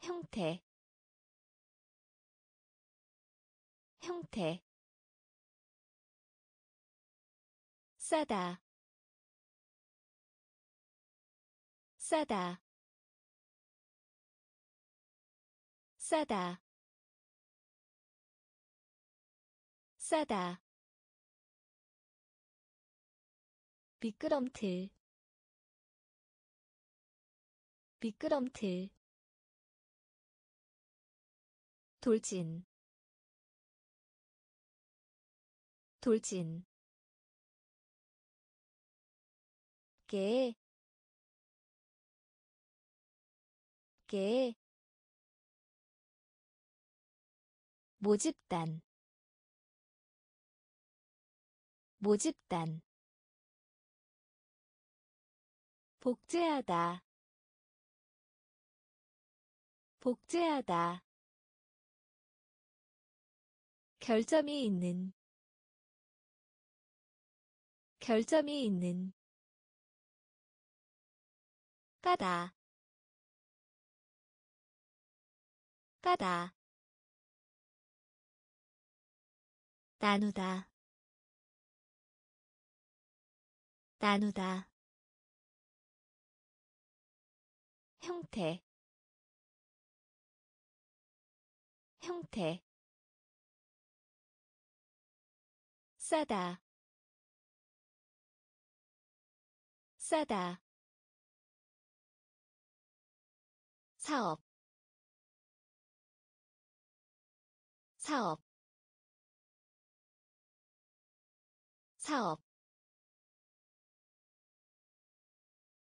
형태. 형태. 싸다. 싸다 싸다. 싸다. 미끄럼틀. 미끄럼틀. 돌진. 돌진. 개, 개, 모집단, 모집단, 복제하다 복제하다 결점이 있는 결점이 있는 까다 까다 나누다. 나누다. 형태. 형태. 싸다. 싸다. 사업. 사업 사업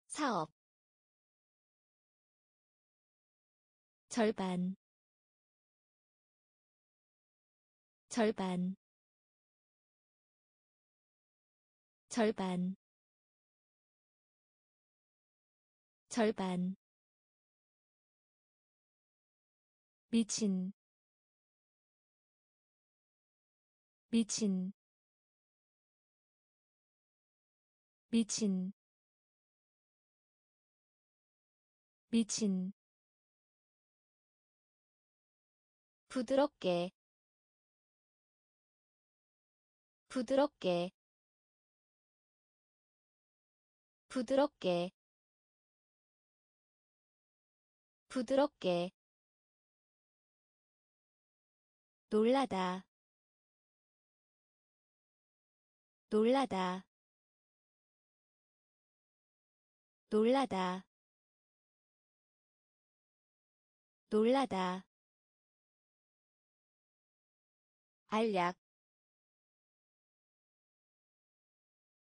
사업 절반 절반 절반 절반. 미친 미친 미친. 미친. 부드럽게. 부드럽게. 부드럽게. 부드럽게. 놀라다. 놀라다 놀라다. 놀라다. 알약.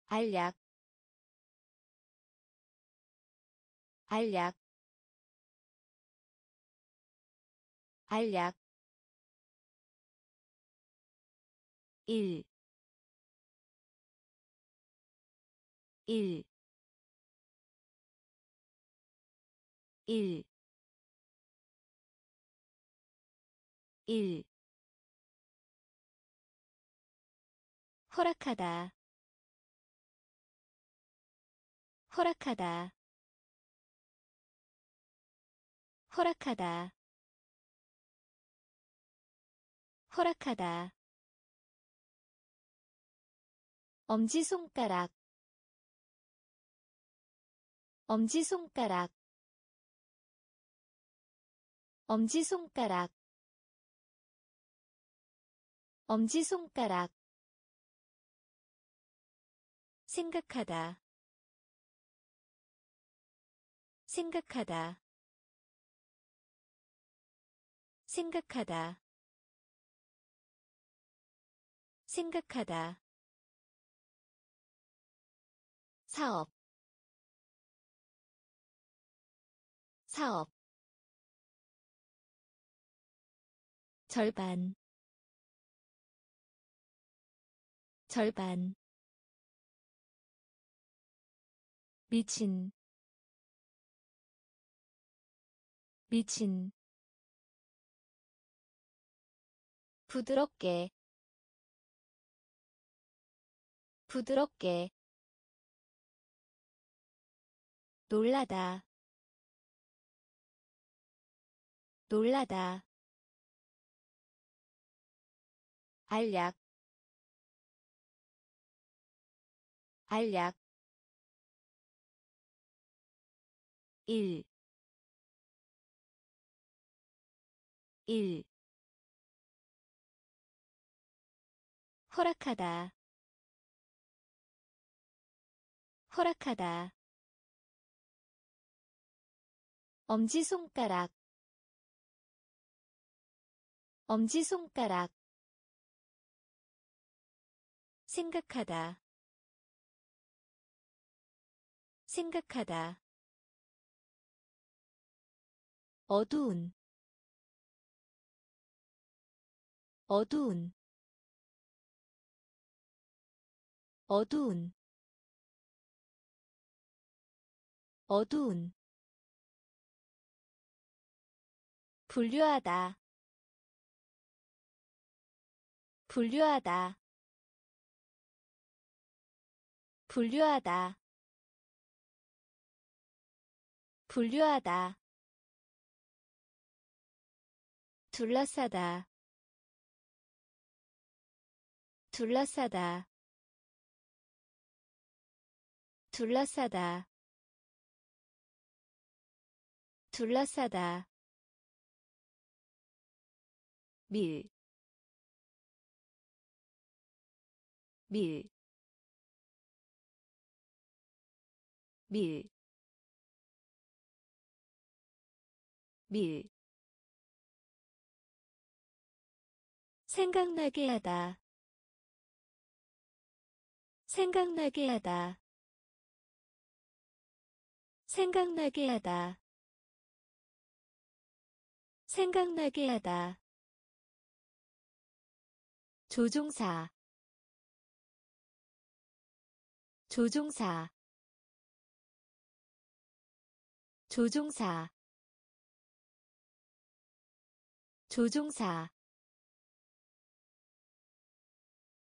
알약. 알약. 알약. 1 1 1 1 허락하다. 허락하다. 허락하다. 허락하다. 엄지손가락. 엄지손가락 엄지손가락. 엄지손가락. 생각하다. 생각하다. 생각하다. 생각하다. 사업. 사업 절반. 절반. 미친. 미친. 부드럽게. 부드럽게. 놀라다. 놀라다 알약 알약. 1 1 허락하다 허락하다. 엄지손가락 엄지손가락 생각하다. 생각하다. 어두운. 어두운. 어두운. 어두운. 분류하다. 분류하다 분류하다. 분류하다. 둘러싸다. 둘러싸다. 둘러싸다. 둘러싸다. 밀, 밀, 밀, 밀. 생각나게 하다. 생각나게 하다. 생각나게 하다. 생각나게 하다. 조종사. 조종사 조종사 조종사.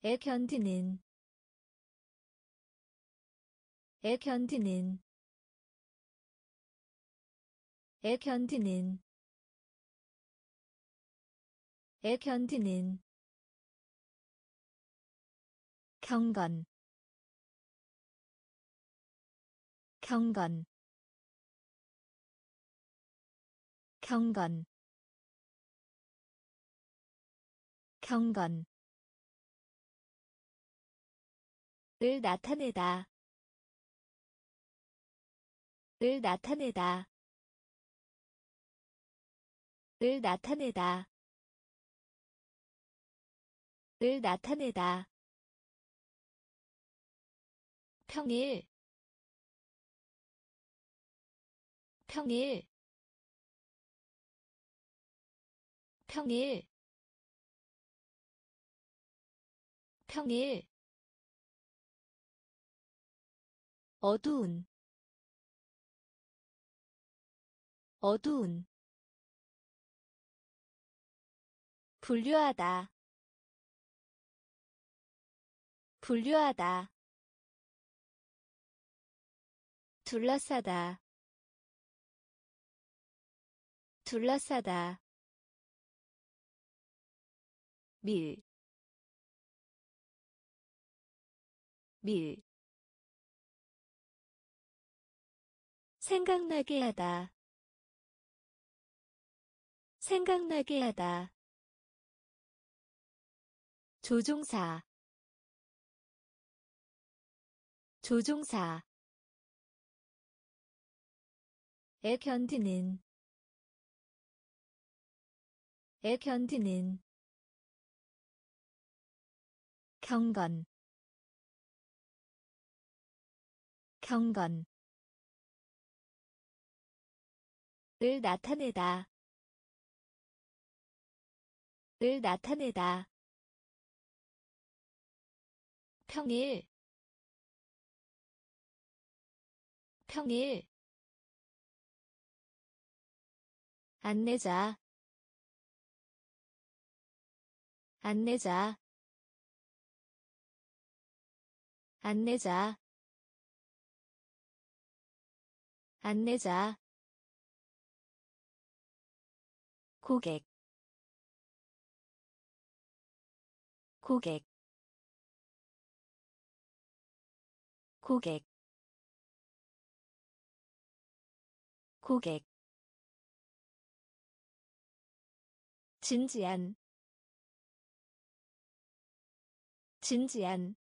에 견디는 에 견디는 에 견디는. 에 견디는. 경건 경건 경건. 경건. 을 나타내다. 을 나타내다. 을 나타내다. 을 나타내다. 평일. 평일 평일 평일 어두운 어두운 분류하다 분류하다 둘러싸다 둘러싸다 밀, 밀. 생각나게 하다. 생각나게 하다. 조종사 조종사 에 견디는 에 견디는 경건. 경건. 을 나타내다. 을 나타내다. 평일. 평일. 안내자. 안내자 안내자. 안내자. 고객. 고객. 고객. 고객. 진지한. 진지한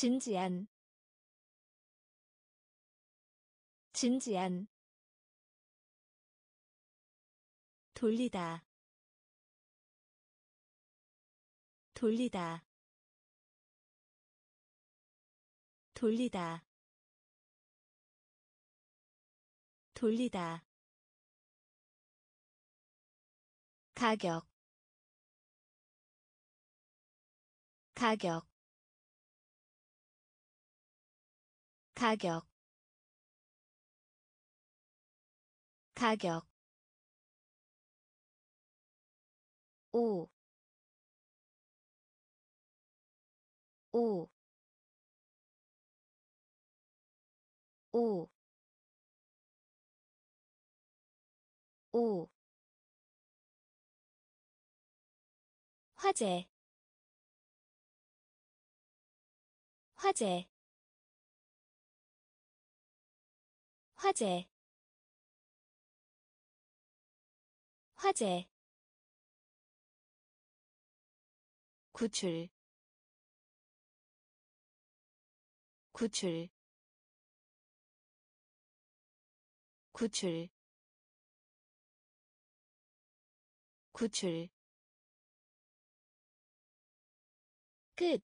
진지한 진지한 돌리다 돌리다 돌리다 돌리다. 가격 가격 가격 가격 오, 오, 오, 오. 화재, 화재, 화재, 화재. 구출 구출 구출 구출 끝,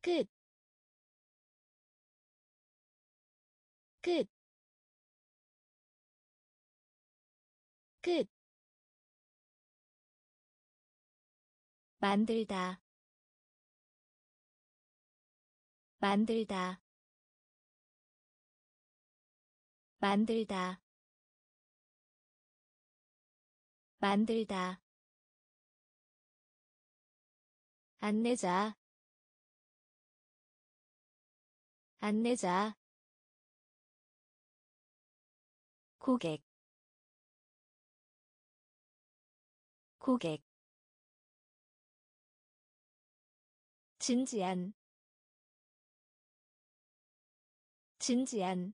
끝, 끝, 끝. 만들다. 만들다. 만들다. 만들다. 안내자. 안내자 고객 고객 진지한 진지한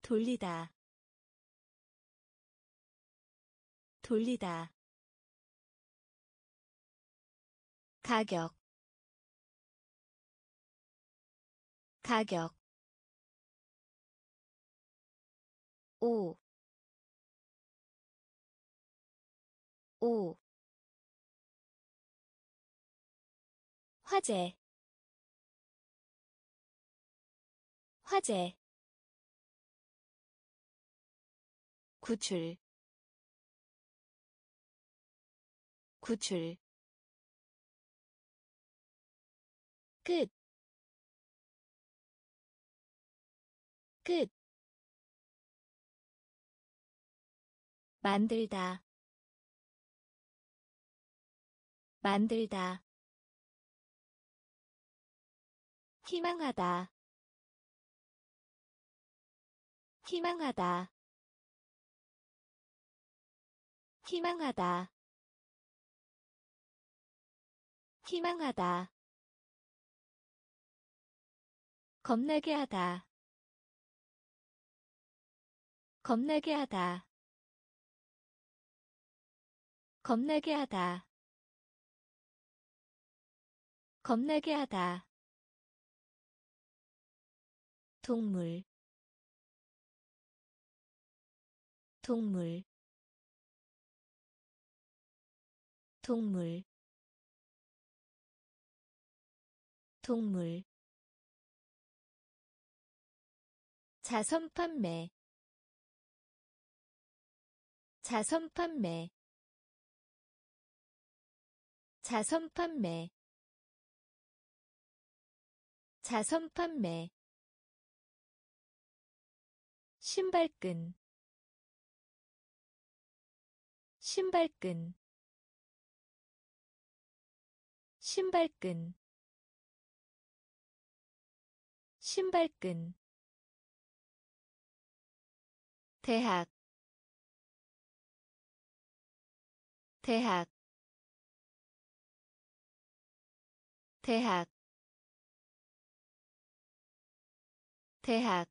돌리다 돌리다 가격 가격 오, 오, 화재, 화재, 구출, 구출, 끝, 끝, 만들다. 만들다. 희망하다. 희망하다. 희망하다. 희망하다. 겁나게 하다. 겁나게 하다 겁나게 하다. 겁나게 하다. 동물. 동물. 동물. 동물. 자선 판매. 자선 판매 자선 판매. 자선 판매. 신발끈. 신발끈. 신발끈. 신발끈. 대학. 대학 대학 대학.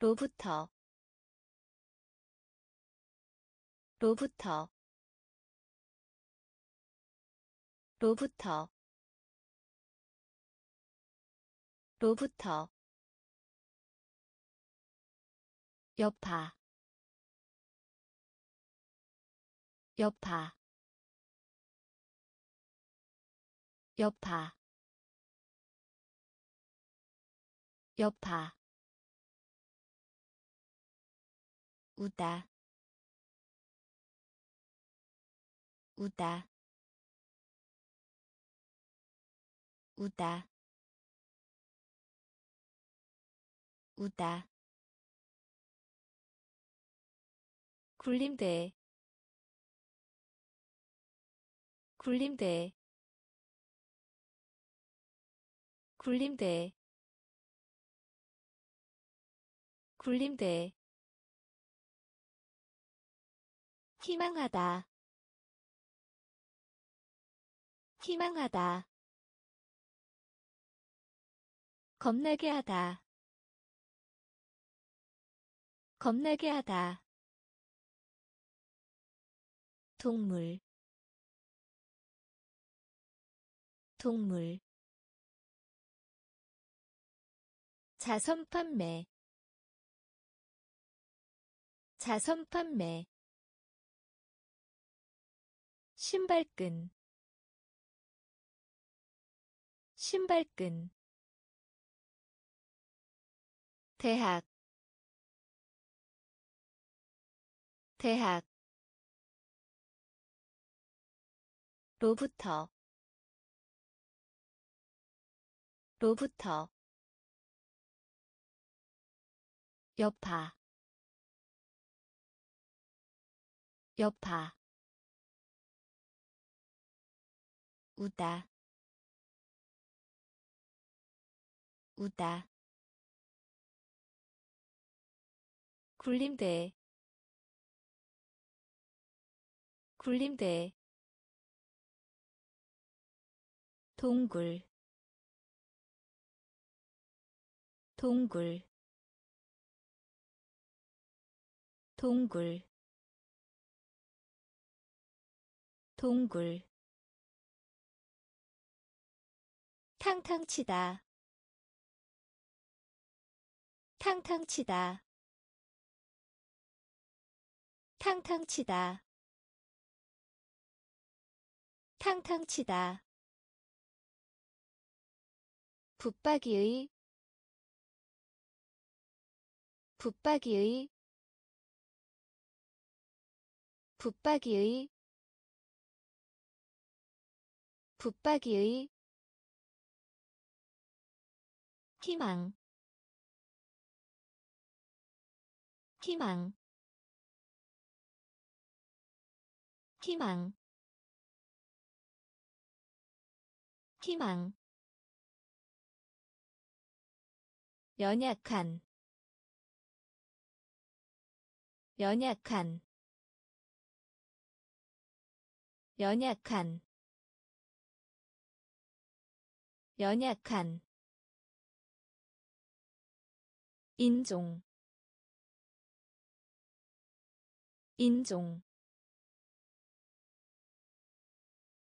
로부터 로부터. 로부터. 로부터. 여파. 여파 여파 여파 우다 우다 우다 우다. 굴림대 굴림대 굴림대. 굴림대. 희망하다. 희망하다. 겁나게 하다. 겁나게 하다. 동물. 동물 자선 판매. 자선 판매. 신발끈. 신발끈. 대학. 대학. 로부터. 로부터 여파 여파 우다 우다. 굴림대 굴림대. 동굴 동굴 동굴 동굴 탕탕 치다 탕탕 치다 탕탕 치다 탕탕 치다. 붙박이의 붙박이의 붙박이의 붙박이의 희망 희망 희망 희망. 연약한 연약한 연약한 연약한 인종 인종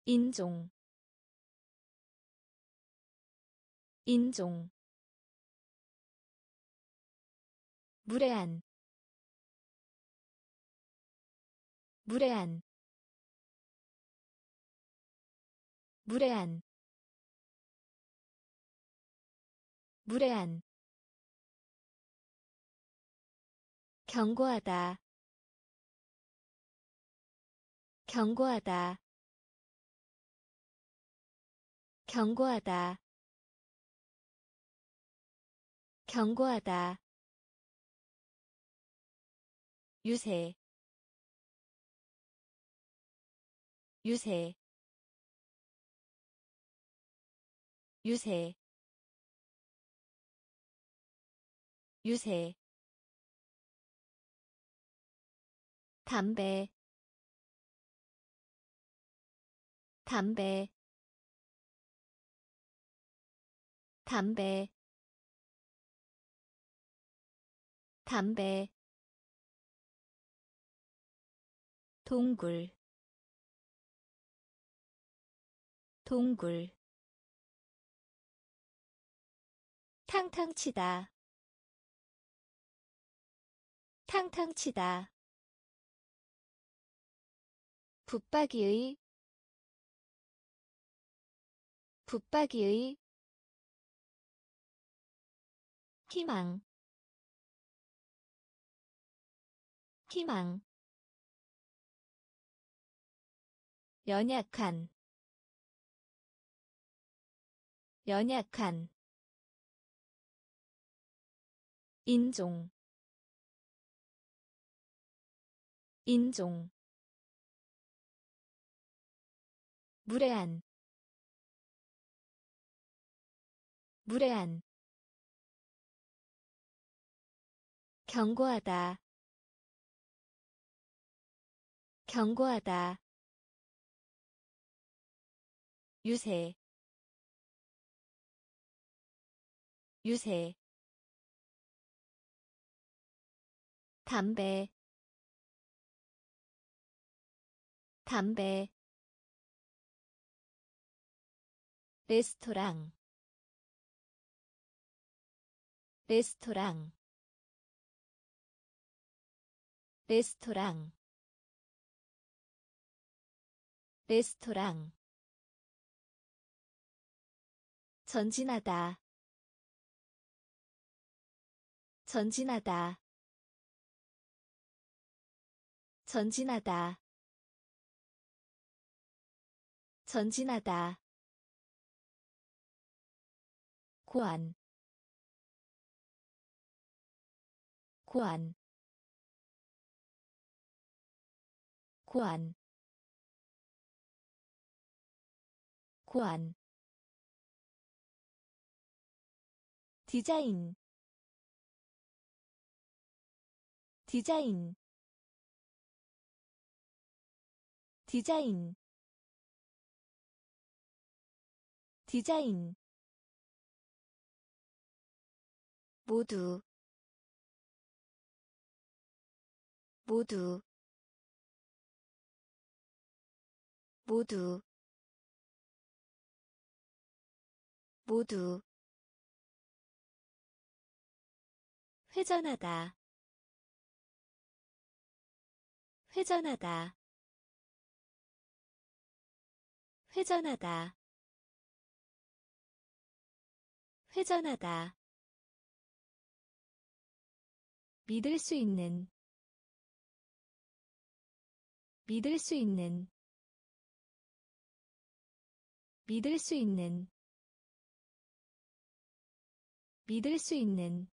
인종 인종. 무례한 무례한 무례한 무례한 경고하다 경고하다 경고하다 경고하다. 유세 유세 유세 유세 담배 담배 담배 담배 동굴 동굴 탕탕 치다. 탕탕 치다. 붙박이의 붙박이의 희망. 희망. 연약한. 연약한 인종 인종 무례한 무례한 경고하다 경고하다 유세 유세 담배 담배 레스토랑 레스토랑 레스토랑 레스토랑. 전진하다 전진하다 전진하다. 전진하다. 고안. 고안. 고안. 고안. 디자인. 디자인 디자인 디자인 모두 모두 모두 모두. 회전하다 회전하다 회전하다. 회전하다. 믿을 수 있는. 믿을 수 있는. 믿을 수 있는. 믿을 수 있는.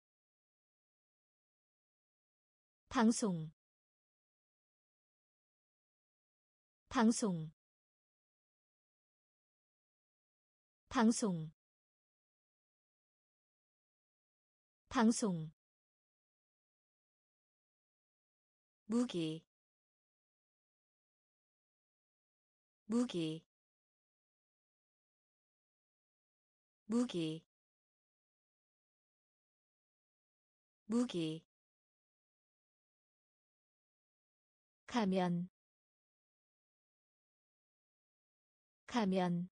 방송. 방송 방송. 방송. 무기. 무기. 무기. 무기. 가면. 가면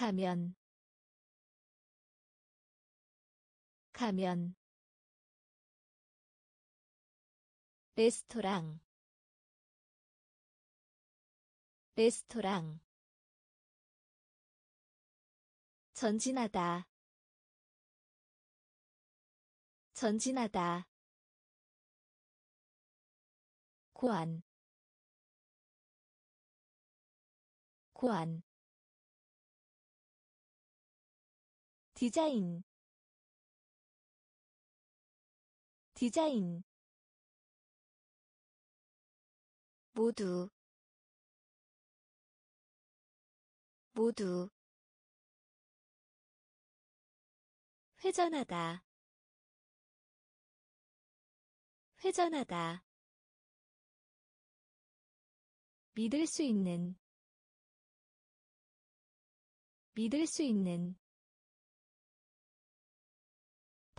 가면. 가면. 레스토랑. 레스토랑. 전진하다. 전진하다. 고안. 고안 디자인 디자인 모두 모두 회전하다 회전하다. 믿을 수 있는 믿을 수 있는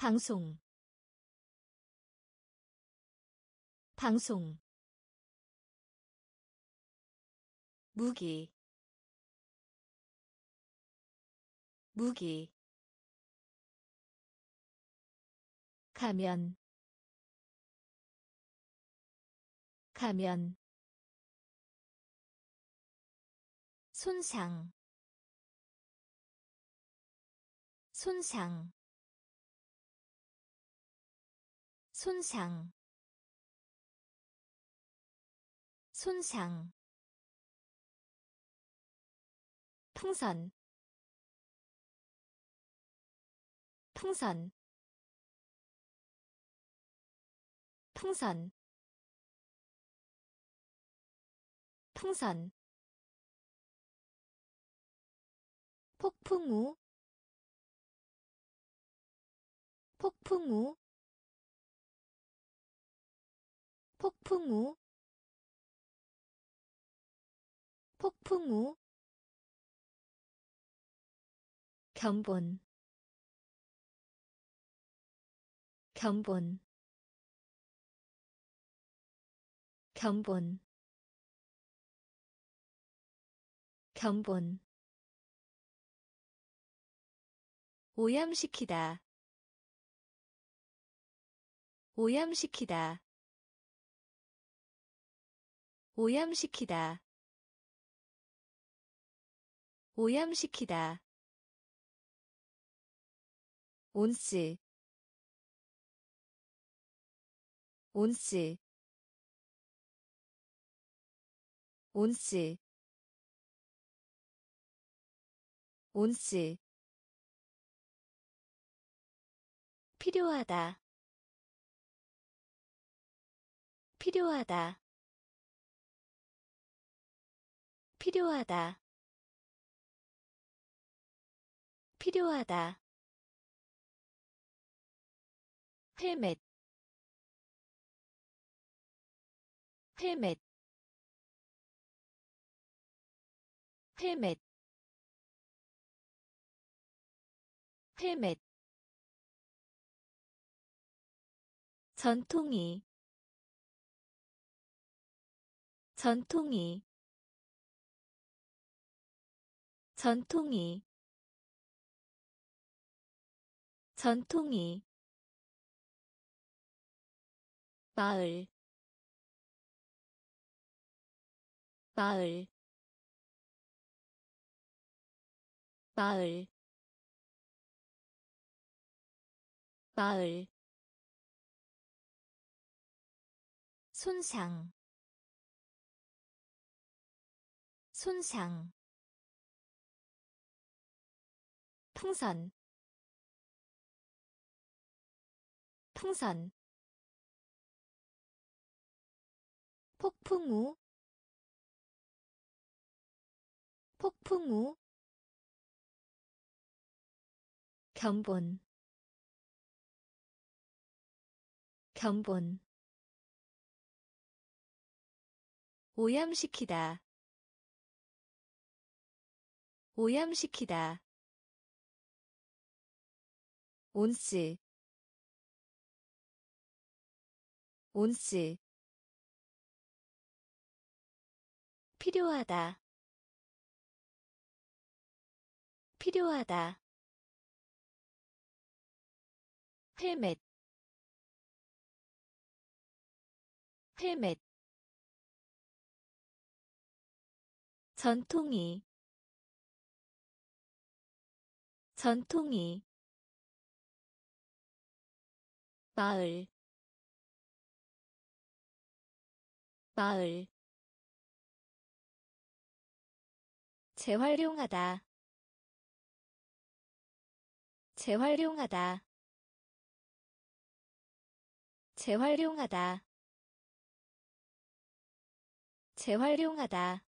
방송. 방송. 무기. 무기. 가면. 가면. 손상. 손상 손상 손상 풍선 풍선 풍선 풍선. 폭풍우 폭풍우 폭풍우 폭풍우 견본 견본 견본 견본. 오염시키다 오염시키다 오염시키다. 오염시키다. 온스. 온스. 온스. 온스. 필요하다. 필요하다 필요하다. 필요하다. 헬멧. 헬멧. 헬멧. 헬멧. 전통이. 전통이 전통이 전통이 마을 마을 마을 마을. 손상 손상 풍선. 풍선. 폭풍우. 폭풍우. 견본. 견본. 오염시키다. 오염시키다 온스 온스 필요하다 필요하다. 헬멧 헬멧. 전통이 전통이 마을. 마을. 재활용하다. 재활용하다. 재활용하다. 재활용하다.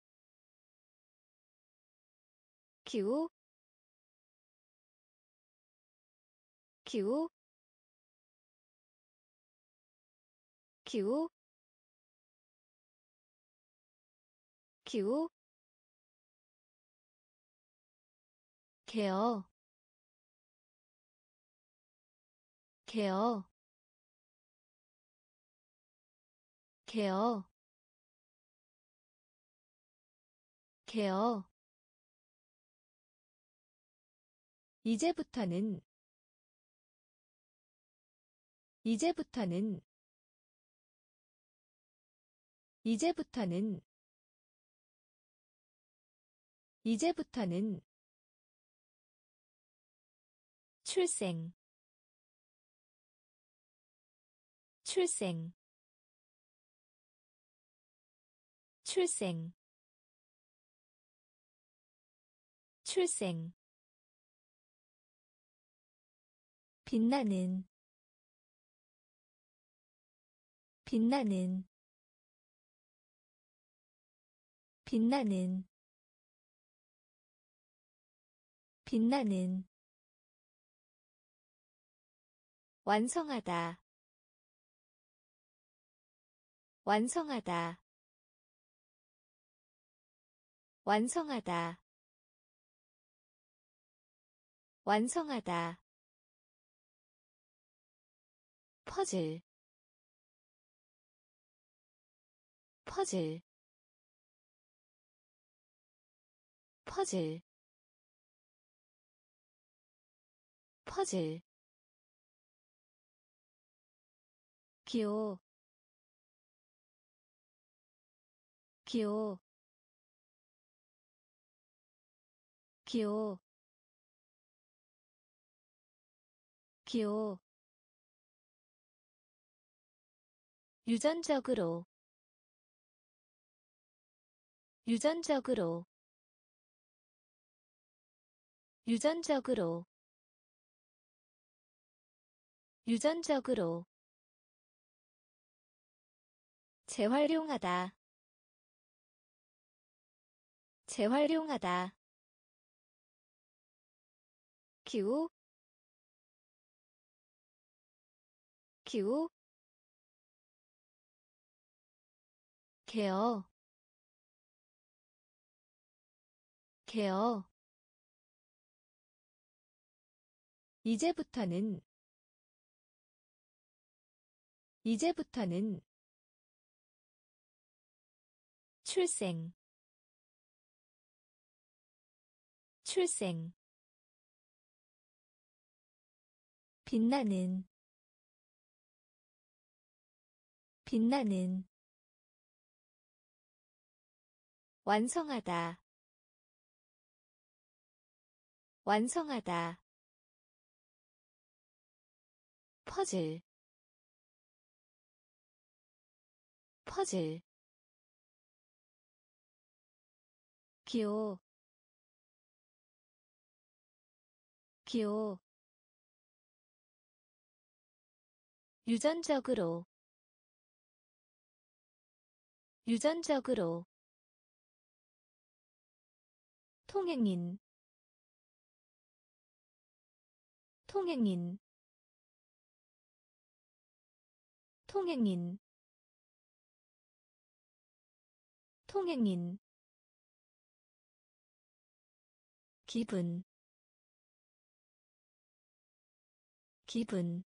기후. 기후 기후 기후 개어 개어 개어 개어. 이제부터는 이제부터는 이제부터는 이제부터는 출생 출생 출생 출생. 빛나는 빛나는 빛나는 빛나는 완성하다 완성하다 완성하다 완성하다. 퍼즐 퍼즐 퍼즐 퍼즐 기호 기호 기호 기호. 유전적으로 유전적으로 유전적으로 유전적으로 재활용하다 재활용하다. 기후 기후 개어 개어 이제부터는 이제부터는 출생 출생 빛나는 빛나는 완성하다 완성하다 퍼즐 퍼즐 기호 기호 유전적으로 유전적으로 통행인 통행인 통행인 통행인 기분 기분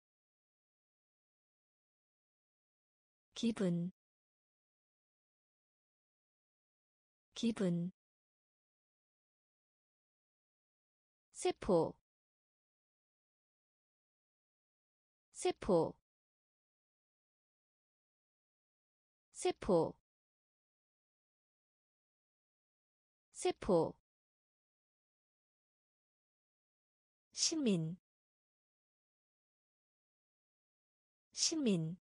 기분 기분. 세포 세포 세포 세포 시민 시민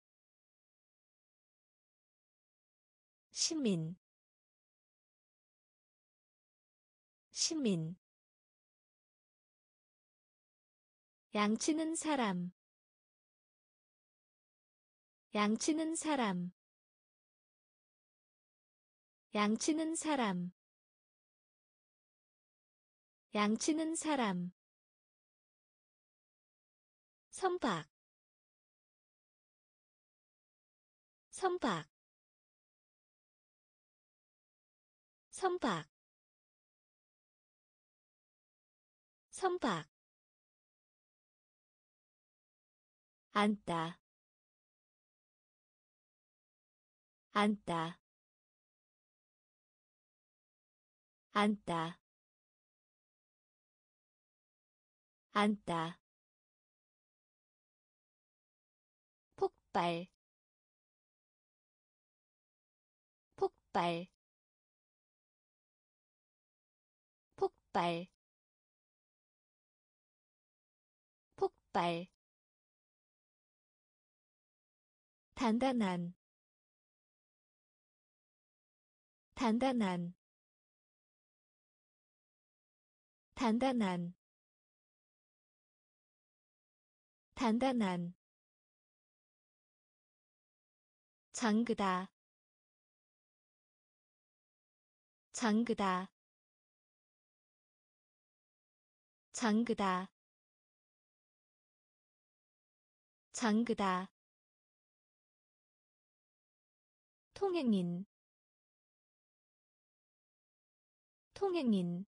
시민 시민. 양치는 사람 양치는 사람 양치는 사람. 양치는 사람. 선박. 선박. 선박. 선박. 앉다. 앉다 앉다. 앉다. 폭발. 폭발. 폭발. 폭발. 단단한. 단단한 단단한 단단한 잠그다 잠그다 잠그다 잠그다. 통행인 통행인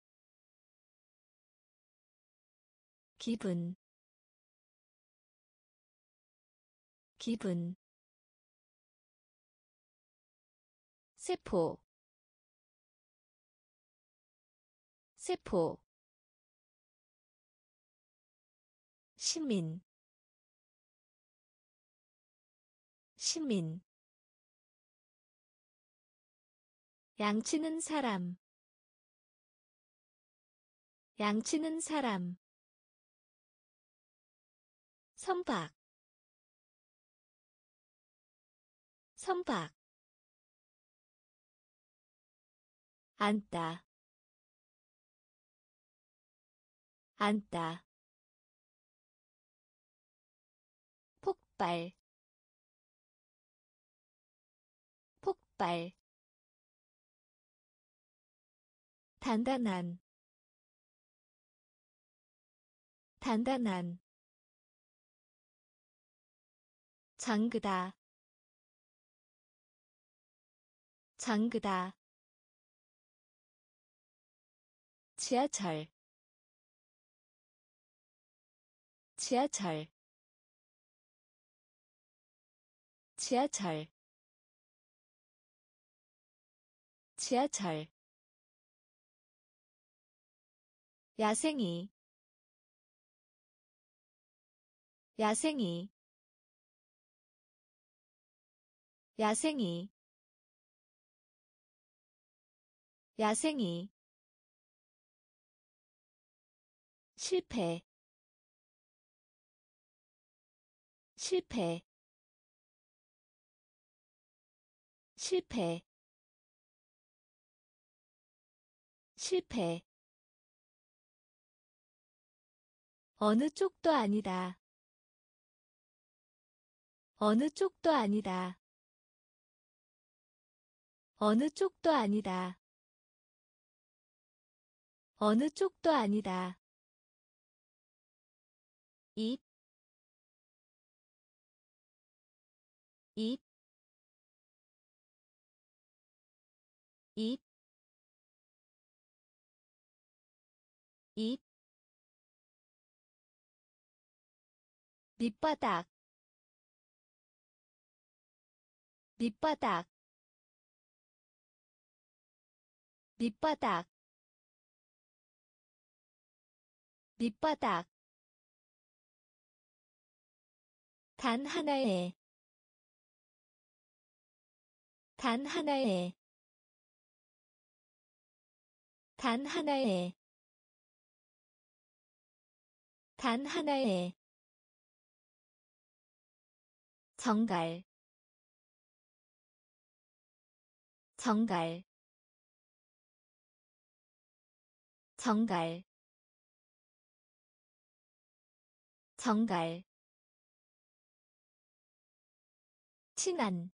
기분. 기분. 세포. 세포. 시민. 시민. 양치는 사람. 양치는 사람 선박 선박 앉다 앉다 폭발 폭발 단단한 단단한 잠그다. 잠그다. 지하철. 지하철. 지하철. 지하철. 야생이. 야생이 야생이. 야생이. 실패. 실패. 실패. 실패. 어느 쪽도 아니다. 어느 쪽도 아니다. 어느 쪽도 아니다. 어느 쪽도 아니다. 입, 입, 입, 입, 밑바닥, 밑바닥, 밑바닥, 밑바닥 단 하나의 단 하나의 단 하나의 단 하나의 정갈 정갈 정갈 정갈 친한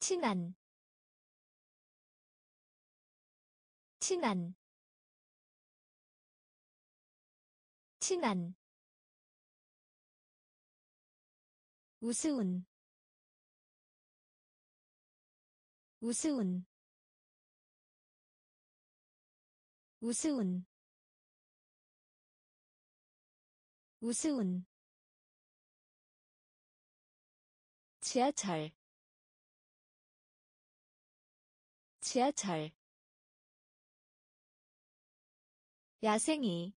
친한 친한 친한 우스운 우스운 우스운 우스운. 지하철 지하철. 야생이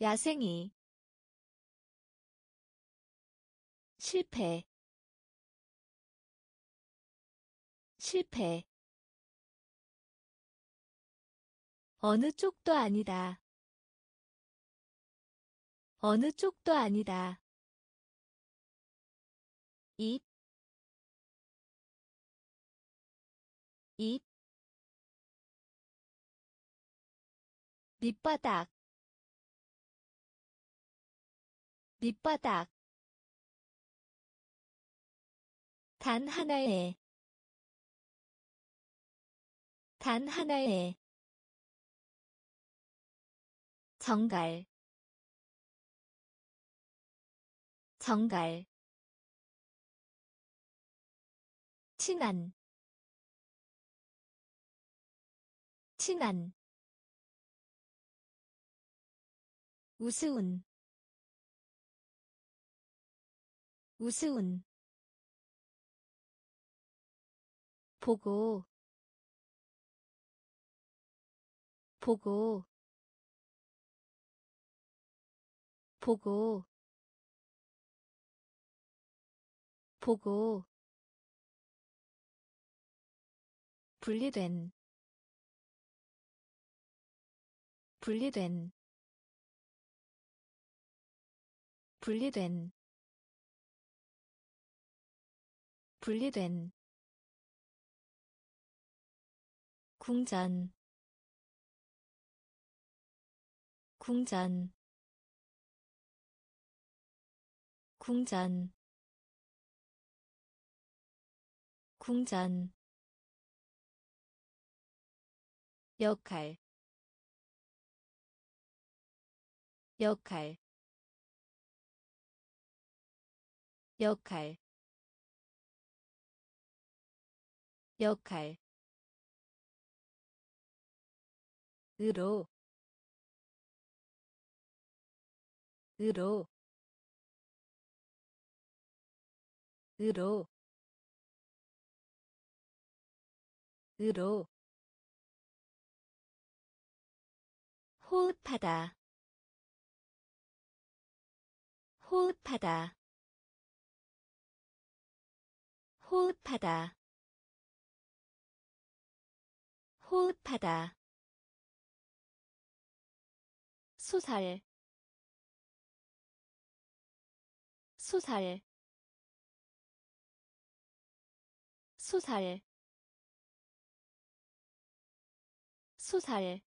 야생이. 실패 실패 어느 쪽도 아니다. 어느 쪽도 아니다. 입, 입, 밑바닥, 밑바닥, 단 하나의, 단 하나의, 정갈 정갈 친한 친한 우스운 우스운 보고 보고 보고 보고 분리된 분리된 분리된 분리된 궁전 궁전 궁전. 궁전. 역할. 역할. 역할. 역할. 으로. 으로 으로 으로. 호흡하다 호흡하다 호흡하다 호흡하다. 소살 소살 소살 소살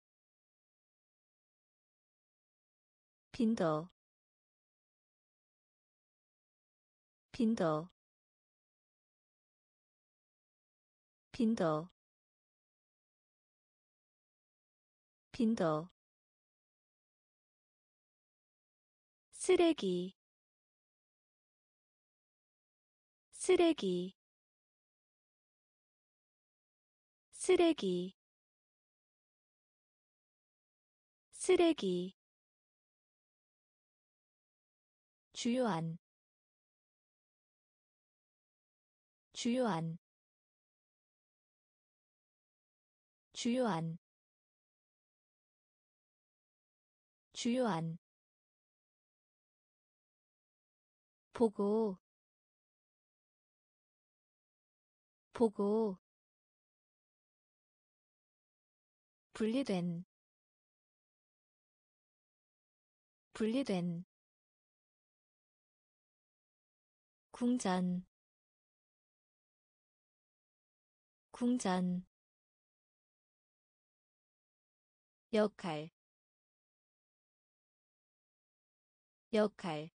빈도. 빈도. 빈도. 빈도. 쓰레기. 쓰레기 쓰레기. 쓰레기. 주요한. 주요한. 주요한. 주요한. 보고. 보고 분리된 분리된 궁전 궁전 역할 역할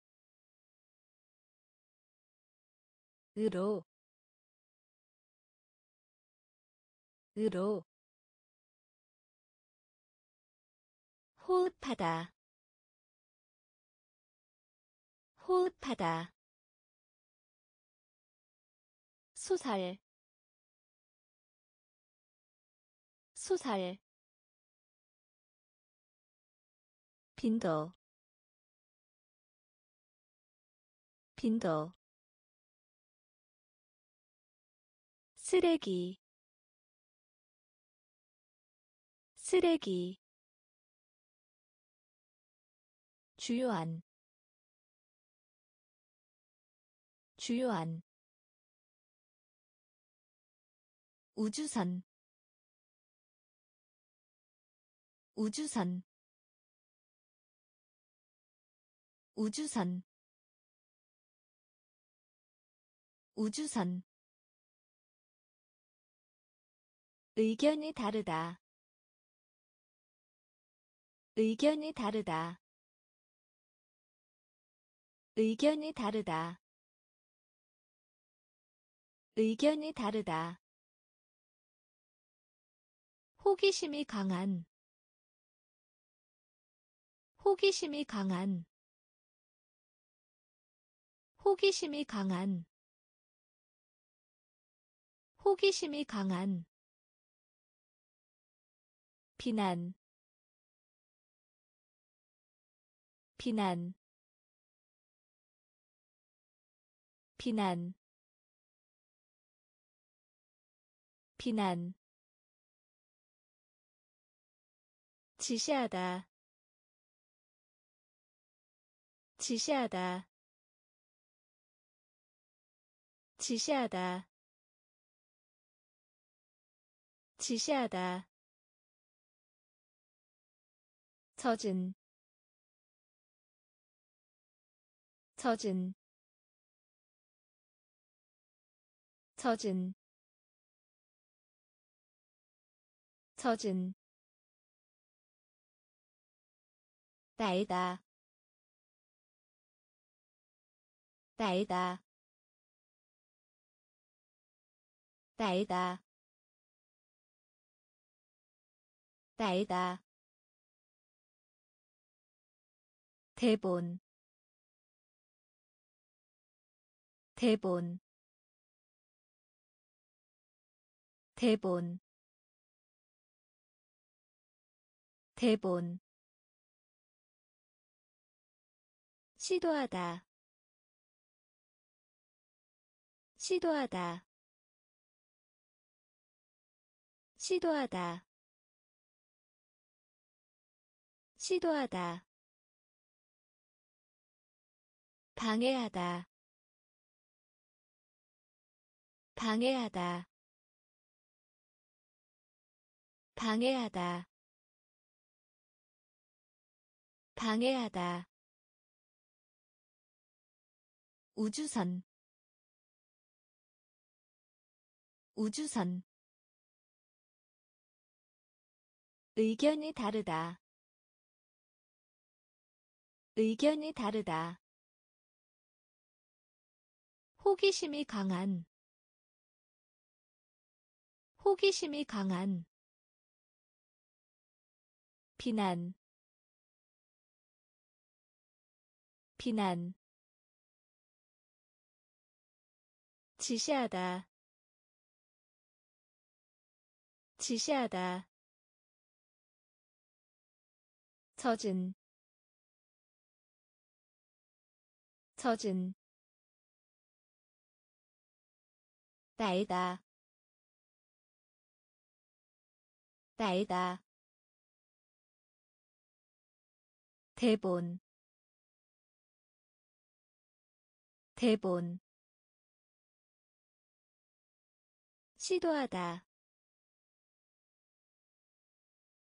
으로 으로 호흡하다. 호흡하다. 소살. 소살. 빈도. 빈도. 쓰레기. 쓰레기 주요한 주요한 우주선 우주선 우주선 우주선. 의견이 다르다. 의견이 다르다 의견이 다르다. 의견이 다르다. 호기심이 강한. 호기심이 강한. 호기심이 강한. 호기심이 강한. 비난. 비난 비난. 비난. 지시하다. 지시하다. 지시하다. 지시하다. 젖은. 젖은 젖은 젖은 나이다 나이다 나이다 나이다. 대본 대본 대본 대본. 시도하다 시도하다. 시도하다 시도하다. 방해하다 방해하다 방해하다. 방해하다. 우주선. 우주선. 의견이 다르다. 의견이 다르다. 호기심이 강한. 호기심이 강한 비난. 비난. 지시하다. 지시하다. 젖은. 젖은. 나이다. 나이다 대본 대본. 시도하다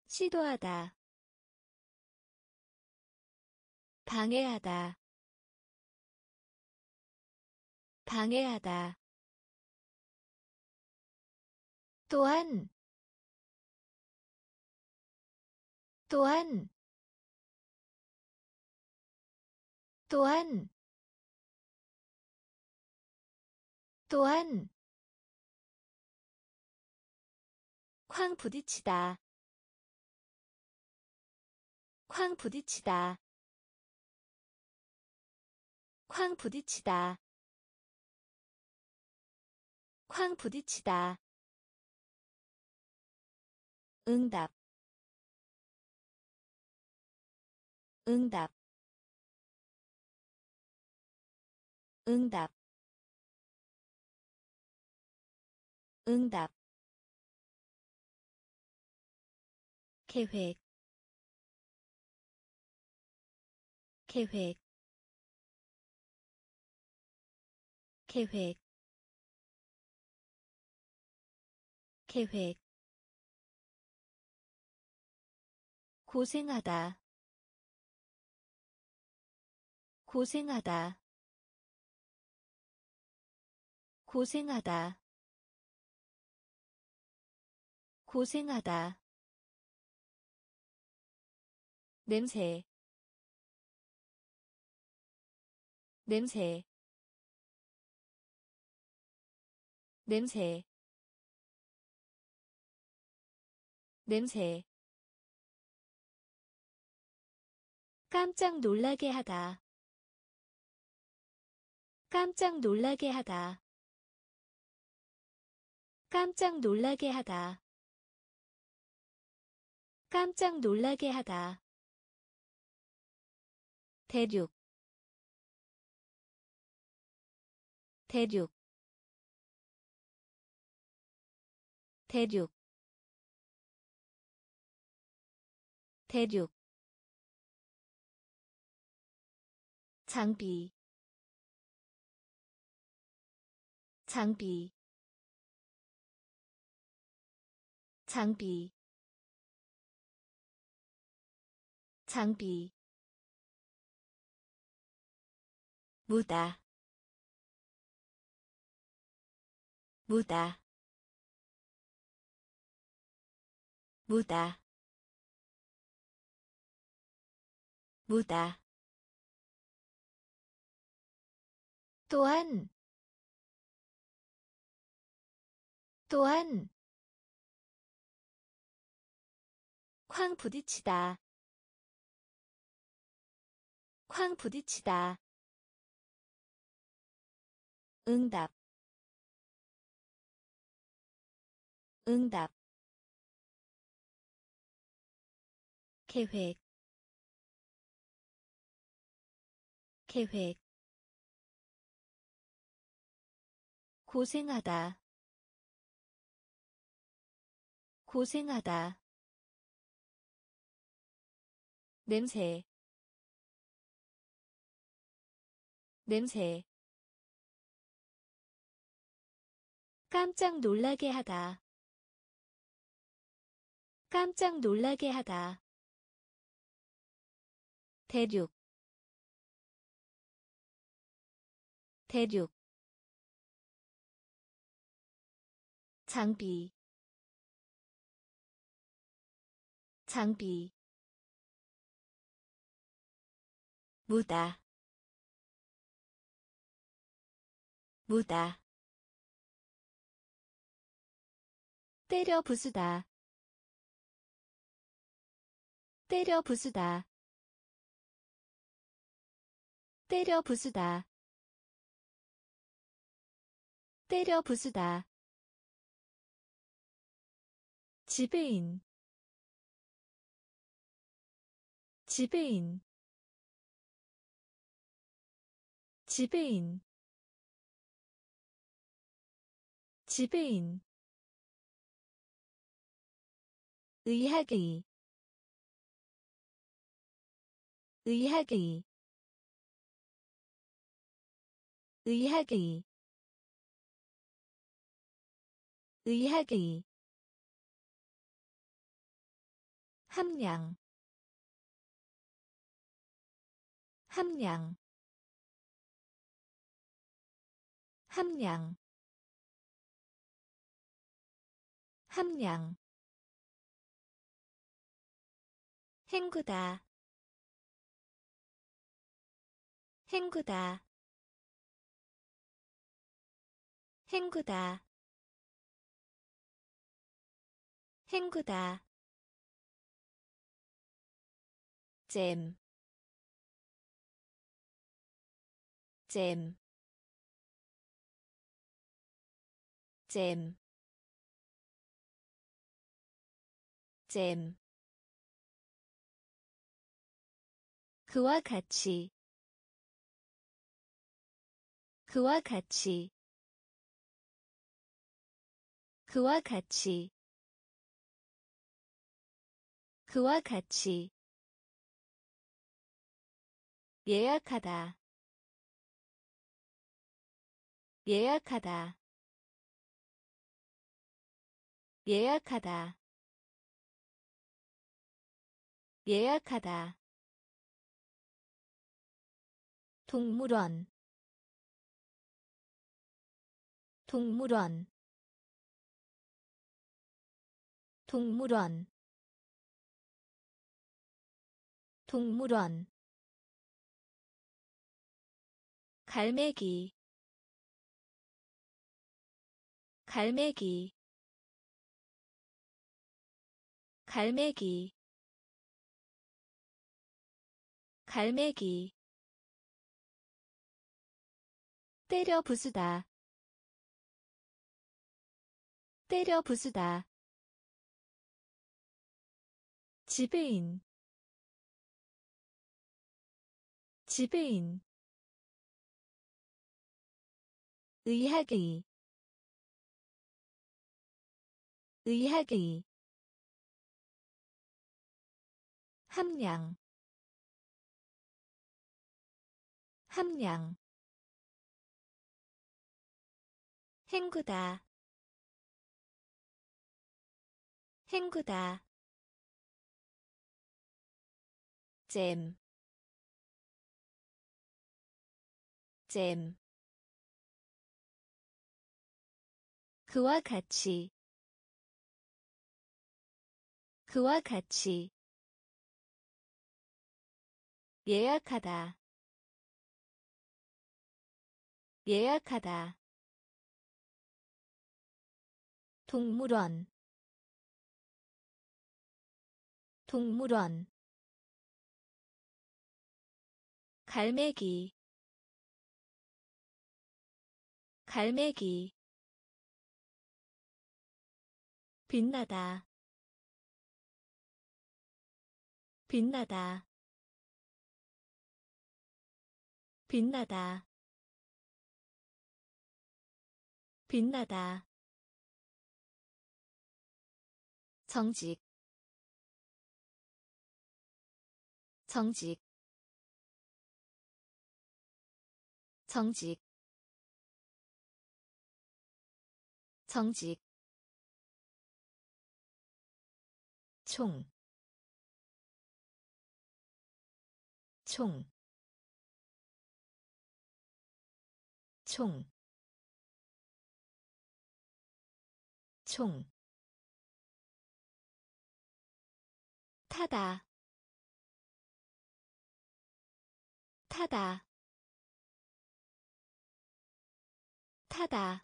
시도하다. 방해하다 방해하다. 또한 또한 또한 또한 쾅 부딪히다. 쾅 부딪히다. 쾅 부딪히다. 쾅 부딪히다. 응답. 응답 응답 응답 계획 계획 계획 계획. 고생하다 고생하다 고생하다. 고생하다. 냄새. 냄새. 냄새. 냄새. 깜짝 놀라게 하다. 깜짝 놀라게 하다 깜짝 놀라게 하다. 깜짝 놀라게 하다. 대륙. 대륙. 대륙. 대륙. 장비. 장비 장비 장비 무다 무다 무다 무다. 또한 또한 쾅 부딪히다. 쾅 부딪히다. 응답. 응답. 계획. 계획. 고생하다. 고생하다 냄새. 냄새. 깜짝 놀라게 하다. 깜짝 놀라게 하다. 대륙. 대륙. 장비. 장비 무다. 무다. 때려 부수다. 때려 부수다. 때려 부수다. 때려 부수다. 지배인. 지배인 지배인. 지배인. 의학의. 의학의. 의학의. 의학의. 함량. 함량 함량 함량 헹구다 헹구다 헹구다 헹구다. 잼, 잼, 잼, 잼. 그와 같이. 그와 같이. 그와 같이. 그와 같이. 예약하다. 예약하다 예약하다. 예약하다. 동물원. 동물원. 동물원. 동물원. 갈매기. 갈매기 갈매기. 갈매기. 때려 부수다. 때려 부수다. 지배인. 지배인. 의학의. 의학의 함량 함량 헹구다 헹구다 잼, 잼. 그와 같이, 그와 같이. 예약하다, 예약하다. 동물원. 동물원. 갈매기. 갈매기. 빛나다. 빛나다 빛나다. 빛나다. 정직. 정직. 정직. 정직. 총, 총, 총, 총. 타다, 타다, 타다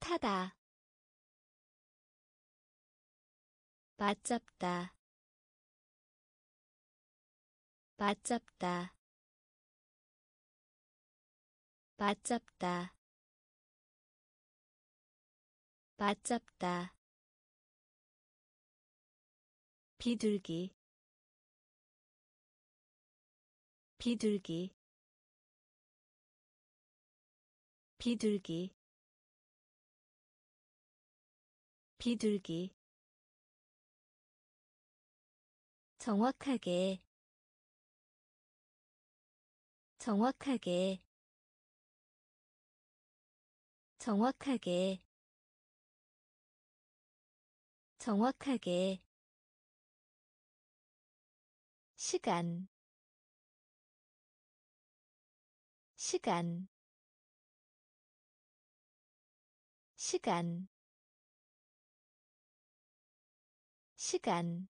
타다 맞잡다 맞잡다 맞잡다. 맞잡다. 비둘기. 비둘기. 비둘기. 비둘기. 정확하게. 정확하게 정확하게 정확하게 시간 시간 시간 시간.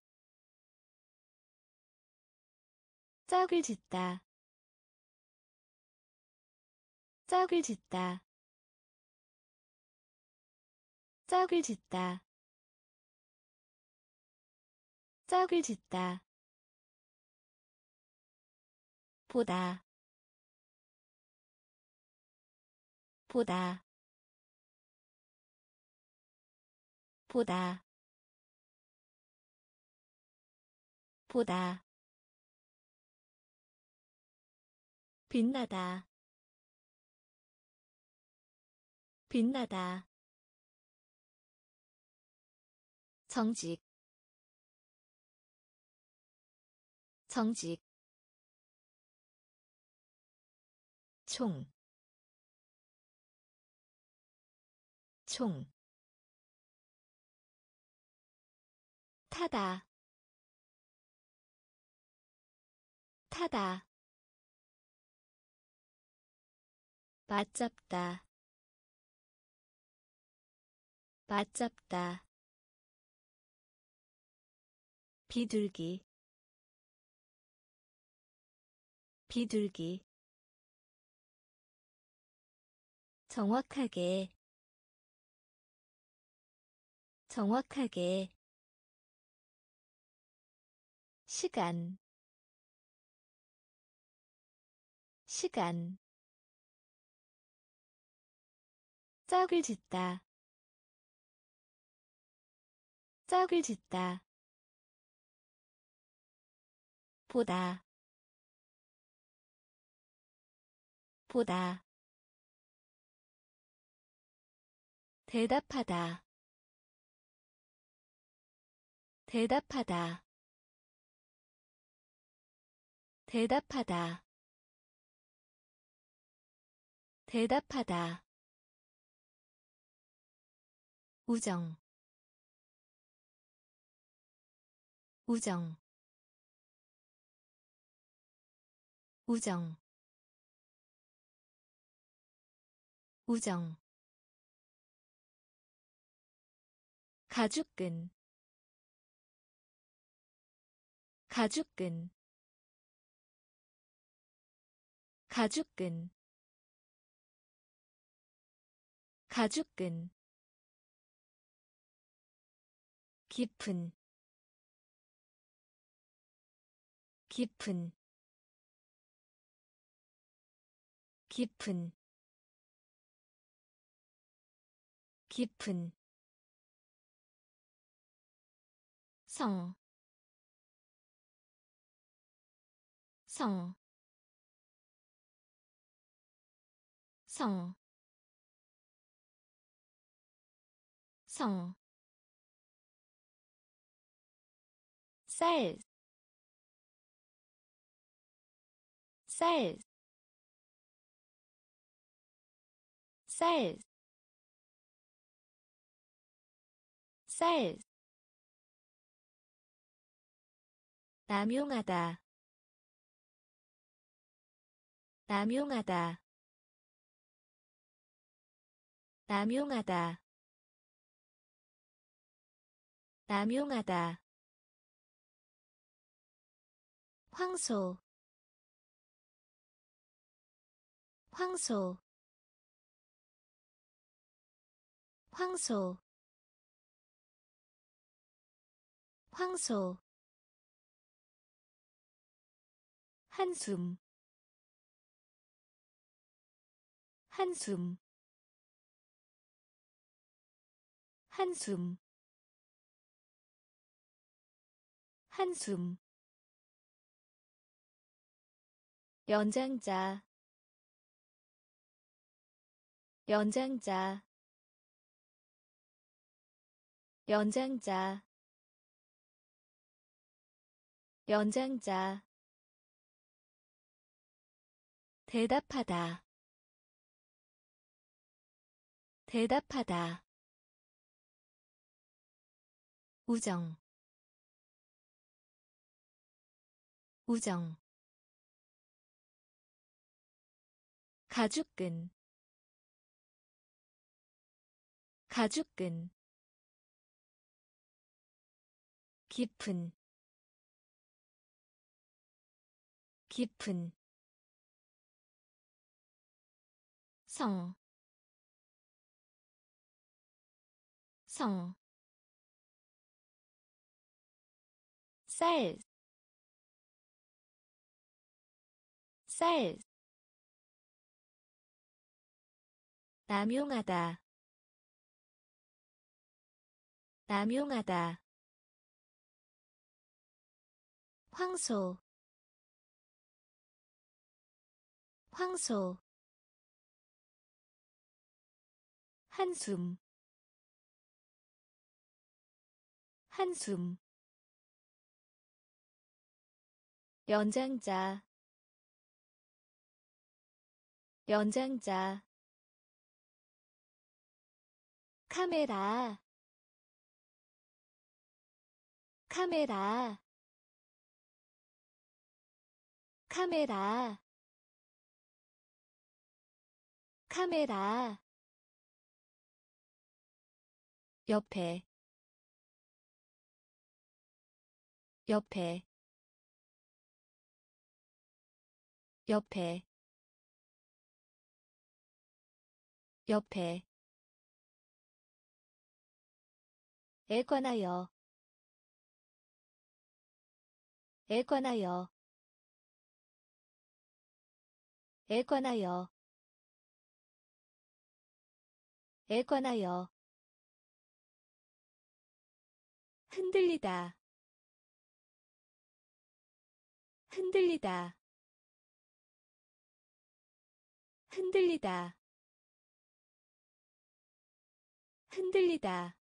짝을 짓다. 짝을 짓다 짝을 짓다. 짝을 짓다. 보다. 보다. 보다. 보다. 빛나다. 빛나다 정직 정직 총, 총, 타다, 타다, 맞잡다 맞잡다 비둘기 비둘기 정확하게 정확하게 시간 시간 짝을 짓다 짝을 짓다 보다. 보다. 대답하다. 대답하다. 대답하다. 대답하다. 우정. 우정 우정 우정. 가죽끈 가죽끈. 가죽끈 가죽끈. 깊은 깊은 깊은 깊은 성, 성, 성, 성, 쌀, 쌀, 쌀, 쌀, 남용하다 남용하다 남용하다 남용하다. 황소 황소 황소 황소 한숨 한숨 한숨 한숨. 연장자 연장자 연장자. 연장자. 대답하다. 대답하다. 우정. 우정. 가죽끈. 가죽끈 깊은 깊은 성, 성, 쌀, 쌀, 남용하다, 남용하다, 황소, 황소, 한숨 한숨 연장자 연장자 카메라 카메라 카메라. 카메라. 옆에. 옆에. 옆에. 옆에. 에 관하여. 에 관하여 에 관하여 에 관하여 흔들리다. 흔들리다. 흔들리다. 흔들리다.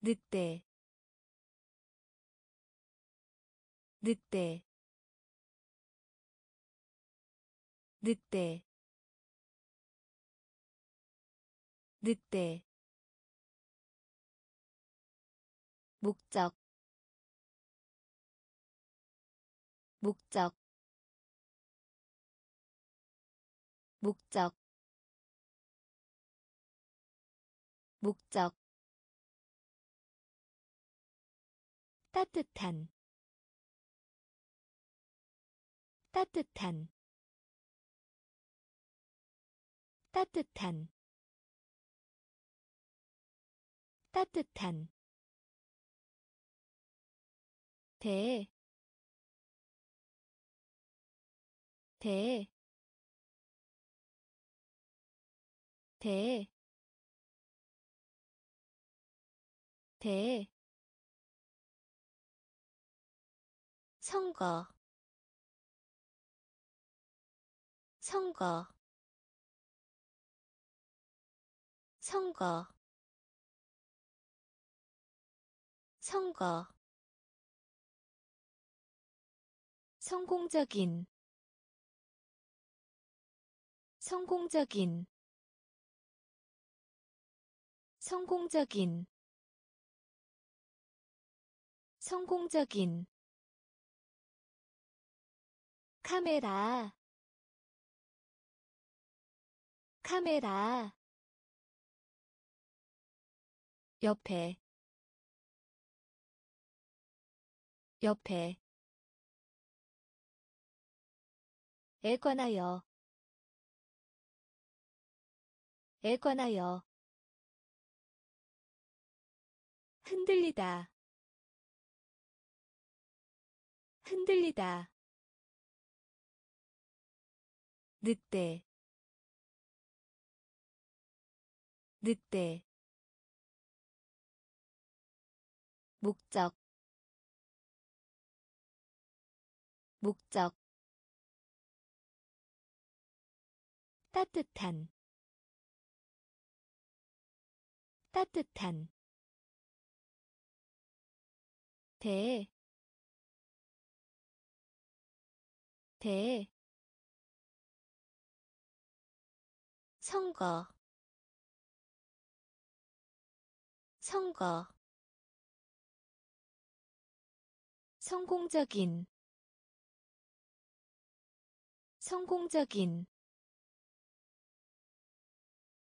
늑대. 늑대 늑대 늑대 목적 목적 목적 목적. 따뜻한 따뜻한 따뜻한 따뜻한 대, 대, 대, 대, 선거, 선거, 선거, 선거. 성공적인. 성공적인. 성공적인. 성공적인. 카메라. 카메라 옆에 옆에 에 관하여 에 관하여 흔들리다 흔들리다 늑대 늑대 목적 목적. 따뜻한 따뜻한. 대, 대, 선거, 선거, 성공적인, 성공적인,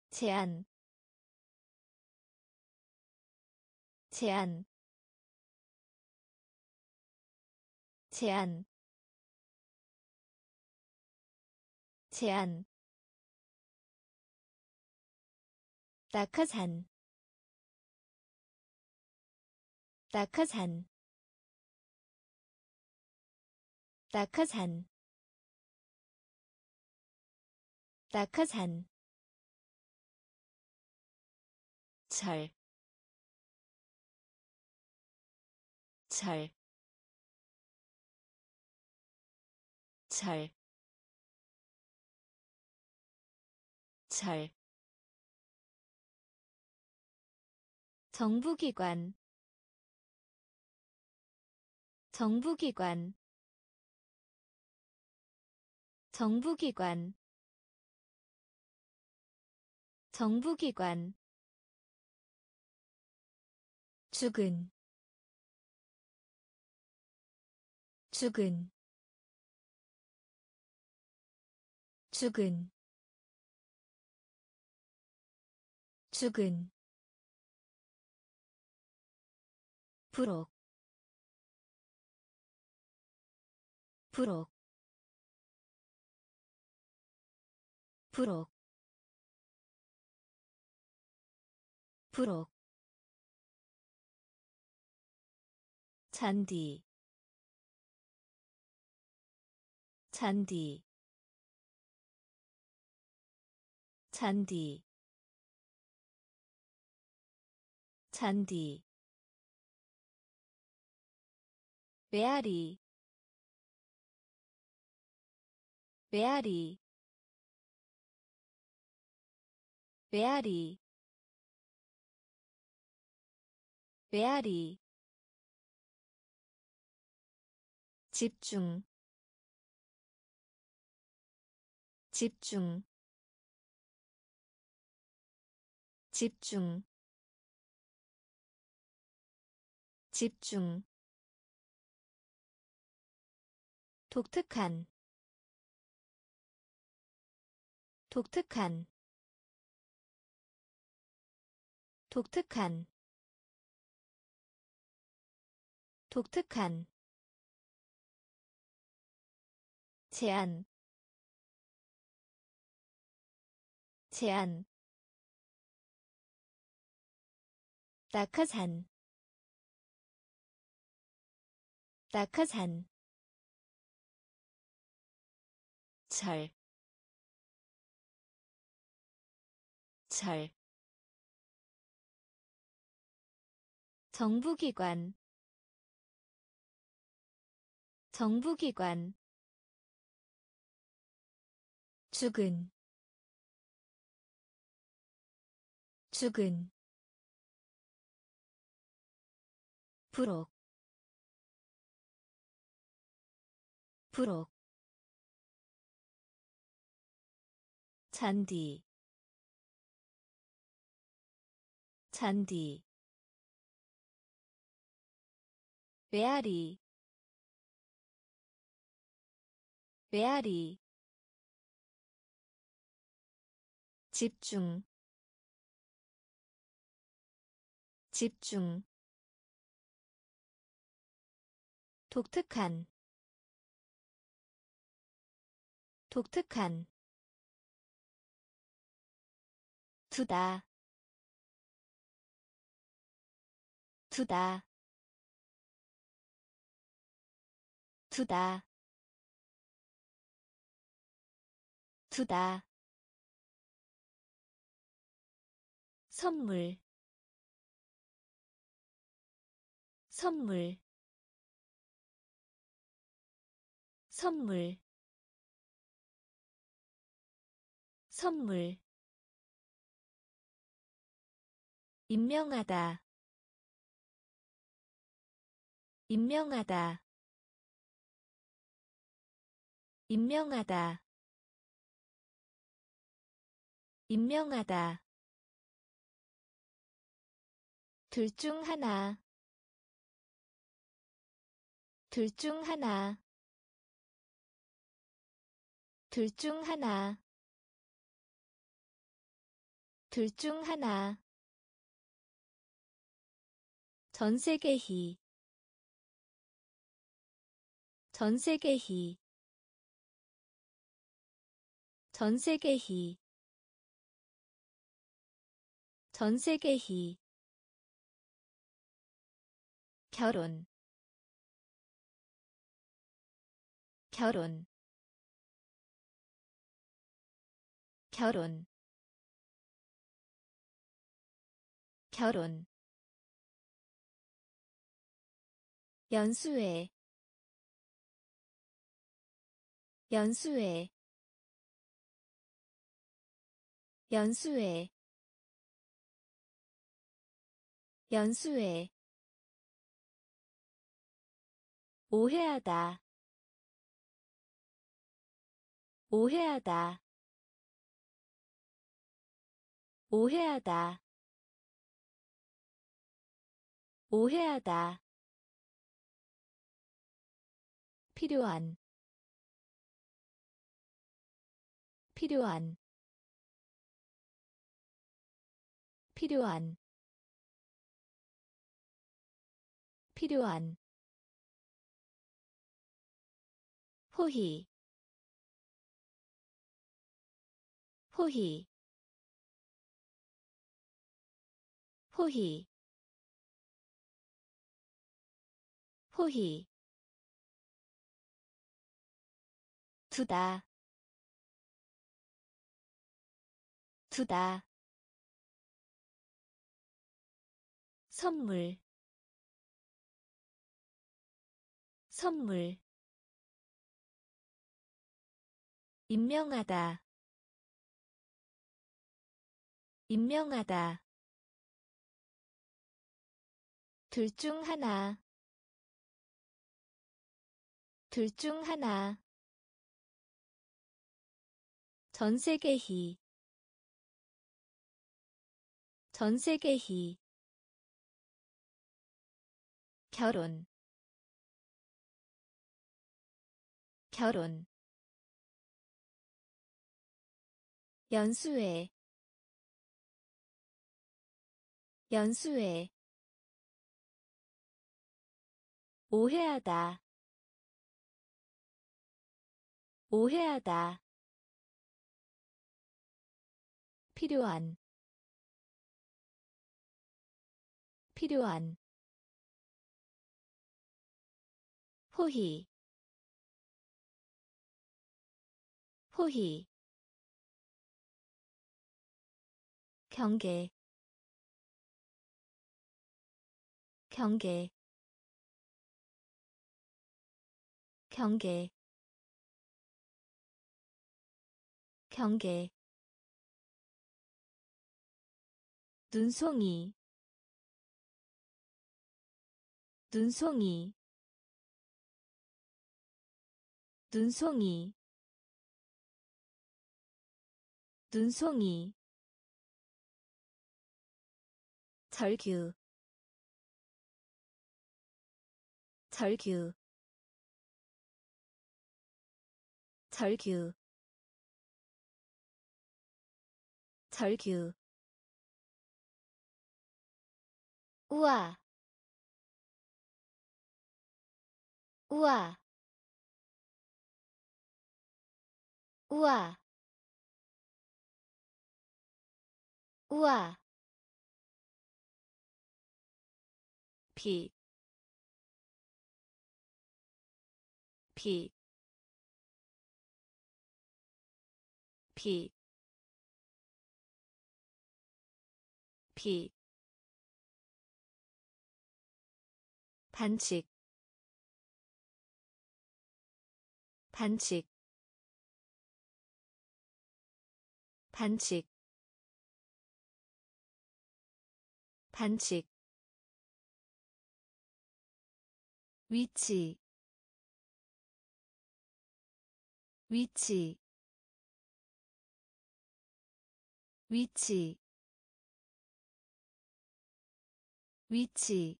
제한 제한 제한 제한 낙하산 낙하산 낙하산 낙하산 잘, 잘, 잘, 잘. 정부기관 정부기관 정부기관 정부기관 죽은 죽은 죽은 죽은 부록 부록 부록 부록 잔디 잔디 잔디 잔디 메아리 메아리 메아리 메아리 집중 집중 집중 집중. 독특한 독특한 독특한 독특한 제한 제한 낙하산 낙하산 절, 절, 정부기관, 정부기관, 죽은, 죽은, 부록, 부록, 잔디 잔디 메아리 메아리 집중 집중 독특한 독특한 두다 두다 두다. 두다. 선물. 선물. 선물. 선물. 임명하다. 임명하다 임명하다. 임명하다. 둘 중 하나. 둘 중 하나. 둘 중 하나. 둘 중 하나. 전세계희. 전세계희 전세계희 전세계희 결혼. 결혼. 결혼. 결혼. 연수회. 연수회 연수회 연수회 오해하다 오해하다 오해하다 오해하다. 필요한 필요한 필요한 필요한 호희 호희 호희 호희. 두다 두다 선물 선물 임명하다 임명하다. 둘 중 하나 둘 중 하나. 전세계희 전세계희 결혼. 결혼. 연수회. 연수회. 오해하다. 오해하다. 필요한. 필요한 호희 호희 경계 경계 경계 경계. 눈송이 눈송이 눈송이. 눈송이. 절규. 절규. 절규. 절규. 우와. 우와 우와. 우와. 비, 비, 비, 비, 반칙, 반칙, 반칙, 반칙. 위치. 위치. 위치. 위치.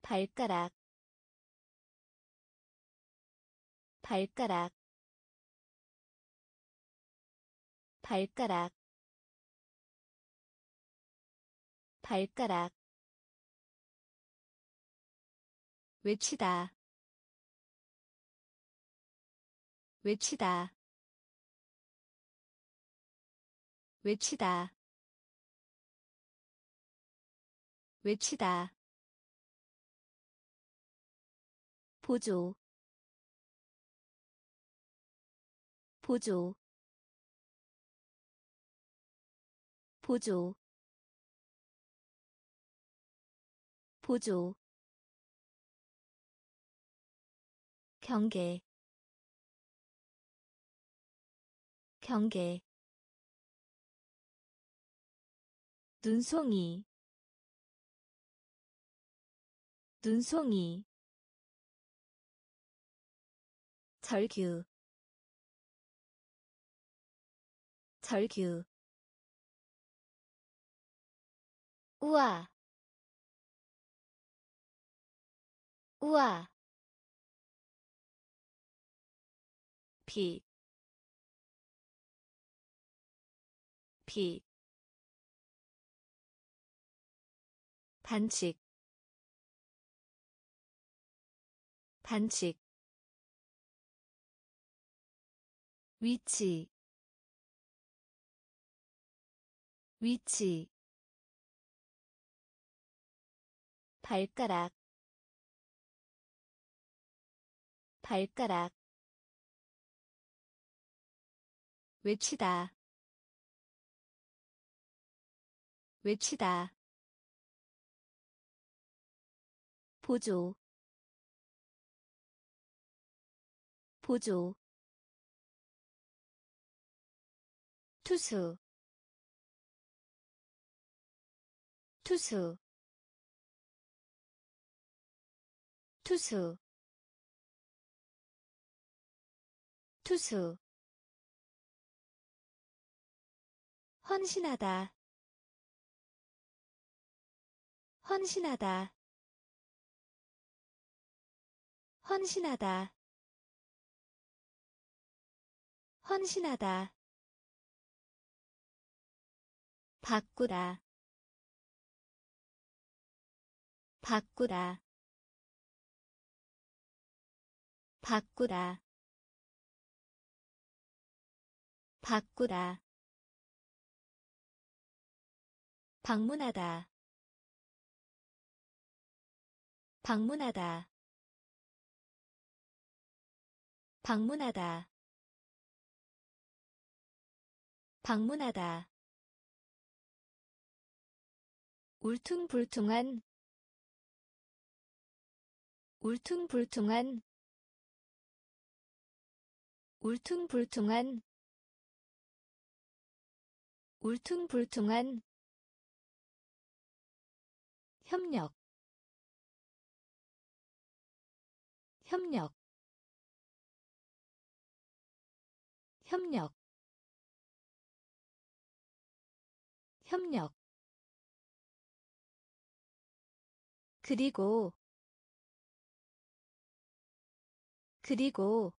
발가락. 발가락 발가락 발가락 외치다 외치다 외치다 외치다. 보조 보조 보조 보조 경계 경계 눈송이 눈송이 절규 절규 우와. 우와. 비, 비, 반칙, 반칙, 위치, 위치, 발가락, 발가락 외치다 외치다 보조 보조 투수 투수 투수 투수 헌신하다 헌신하다 헌신하다 헌신하다. 바꾸다 바꾸다 바꾸다 바꾸다 방문하다. 방문하다. 방문하다. 방문하다. 울퉁불퉁한. 울퉁불퉁한 울퉁불퉁한 울퉁불퉁한 협력 협력 협력 협력. 그리고 그리고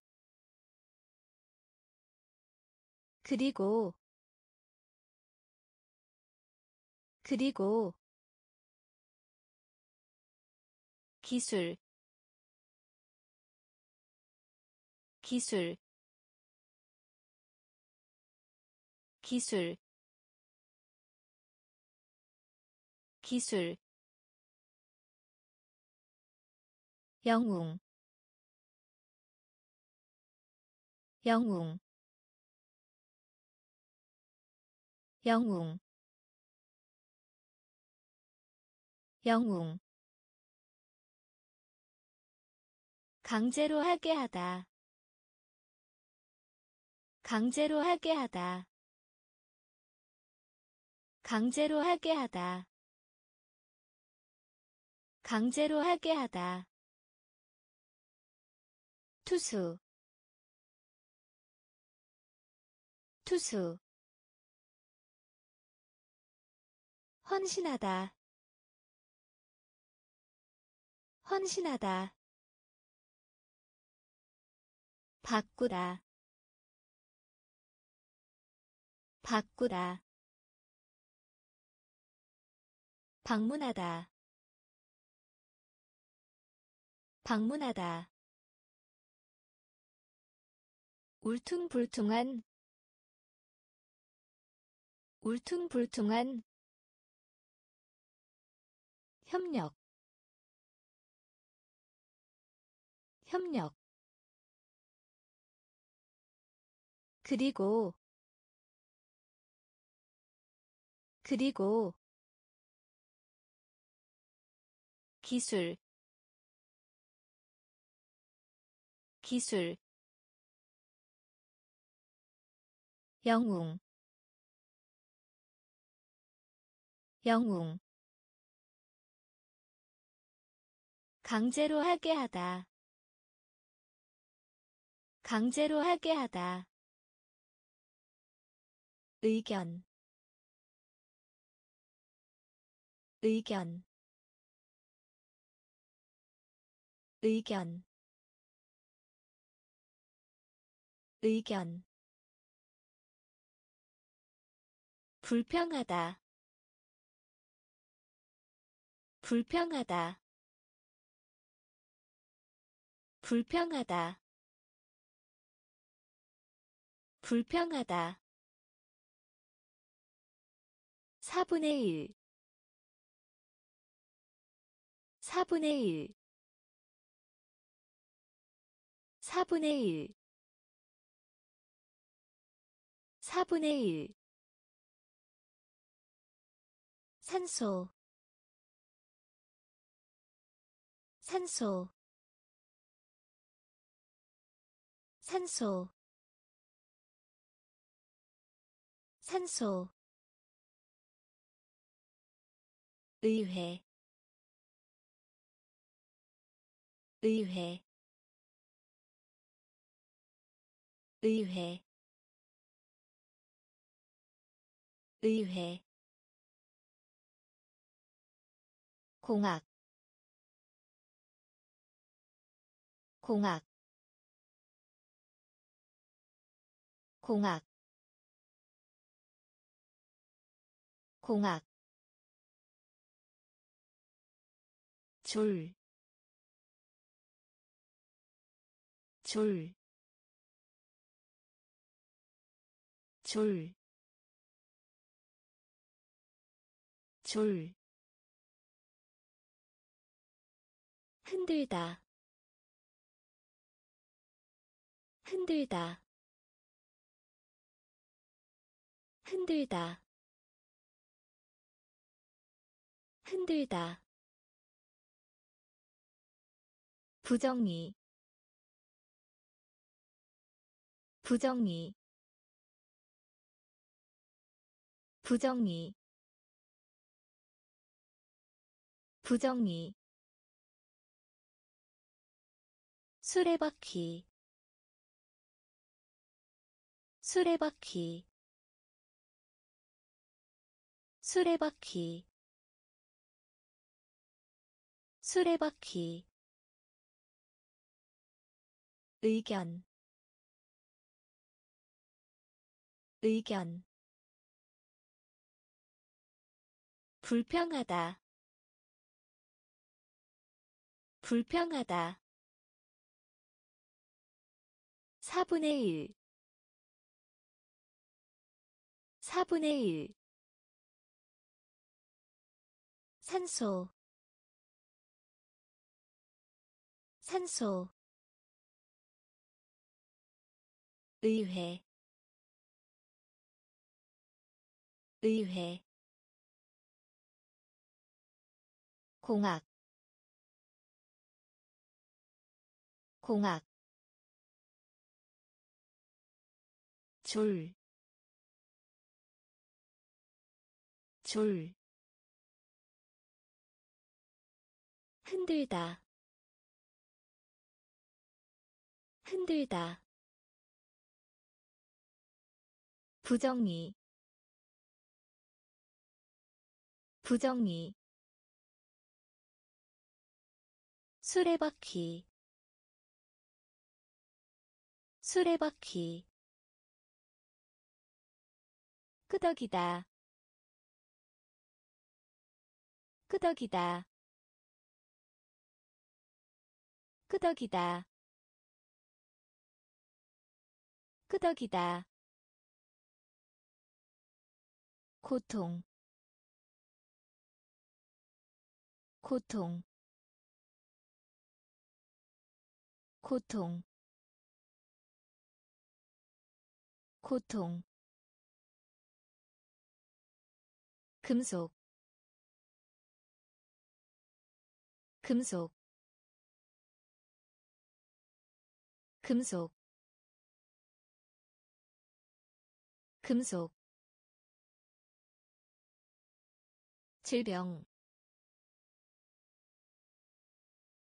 그리고 그리고 기술 기술 기술 기술. 영웅 영웅 영웅. 영웅. 강제로 하게 하다. 강제로 하게 하다. 강제로 하게 하다. 강제로 하게 하다. 투수. 투수 헌신하다. 헌신하다. 바꾸다 바꾸다 방문하다. 방문하다. 울퉁불퉁한. 울퉁불퉁한 협력 협력. 그리고 그리고 기술 기술. 영웅 영웅 강제로 하게 하다. 강제로 하게 하다. 의견. 의견. 의견. 의견. 불평하다. 불평하다 불평하다. 불평하다. 4분의 1 4분의 1 4분의 1 4분의 1 산소. 산소 산소 산소 의회 의회 의회 의회. 공학 공학 공학 공학 줄, 줄, 줄, 줄. 흔들다 흔들다 흔들다. 흔들다. 부정리. 부정리. 부정리. 부정리. 수레바퀴. 수레바퀴 수레바퀴 수레바퀴 의견 의견 불평하다 불평하다. 4분의 1 4분의 1 산소 산소 의회 의회 공학 공학 줄, 줄, 흔들다, 흔들다, 부정리, 부정리, 수레바퀴, 수레바퀴 끄덕이다. 끄덕이다 끄덕이다. 끄덕이다. 고통. 고통. 고통. 고통. 금속. 금속 금속 금속 질병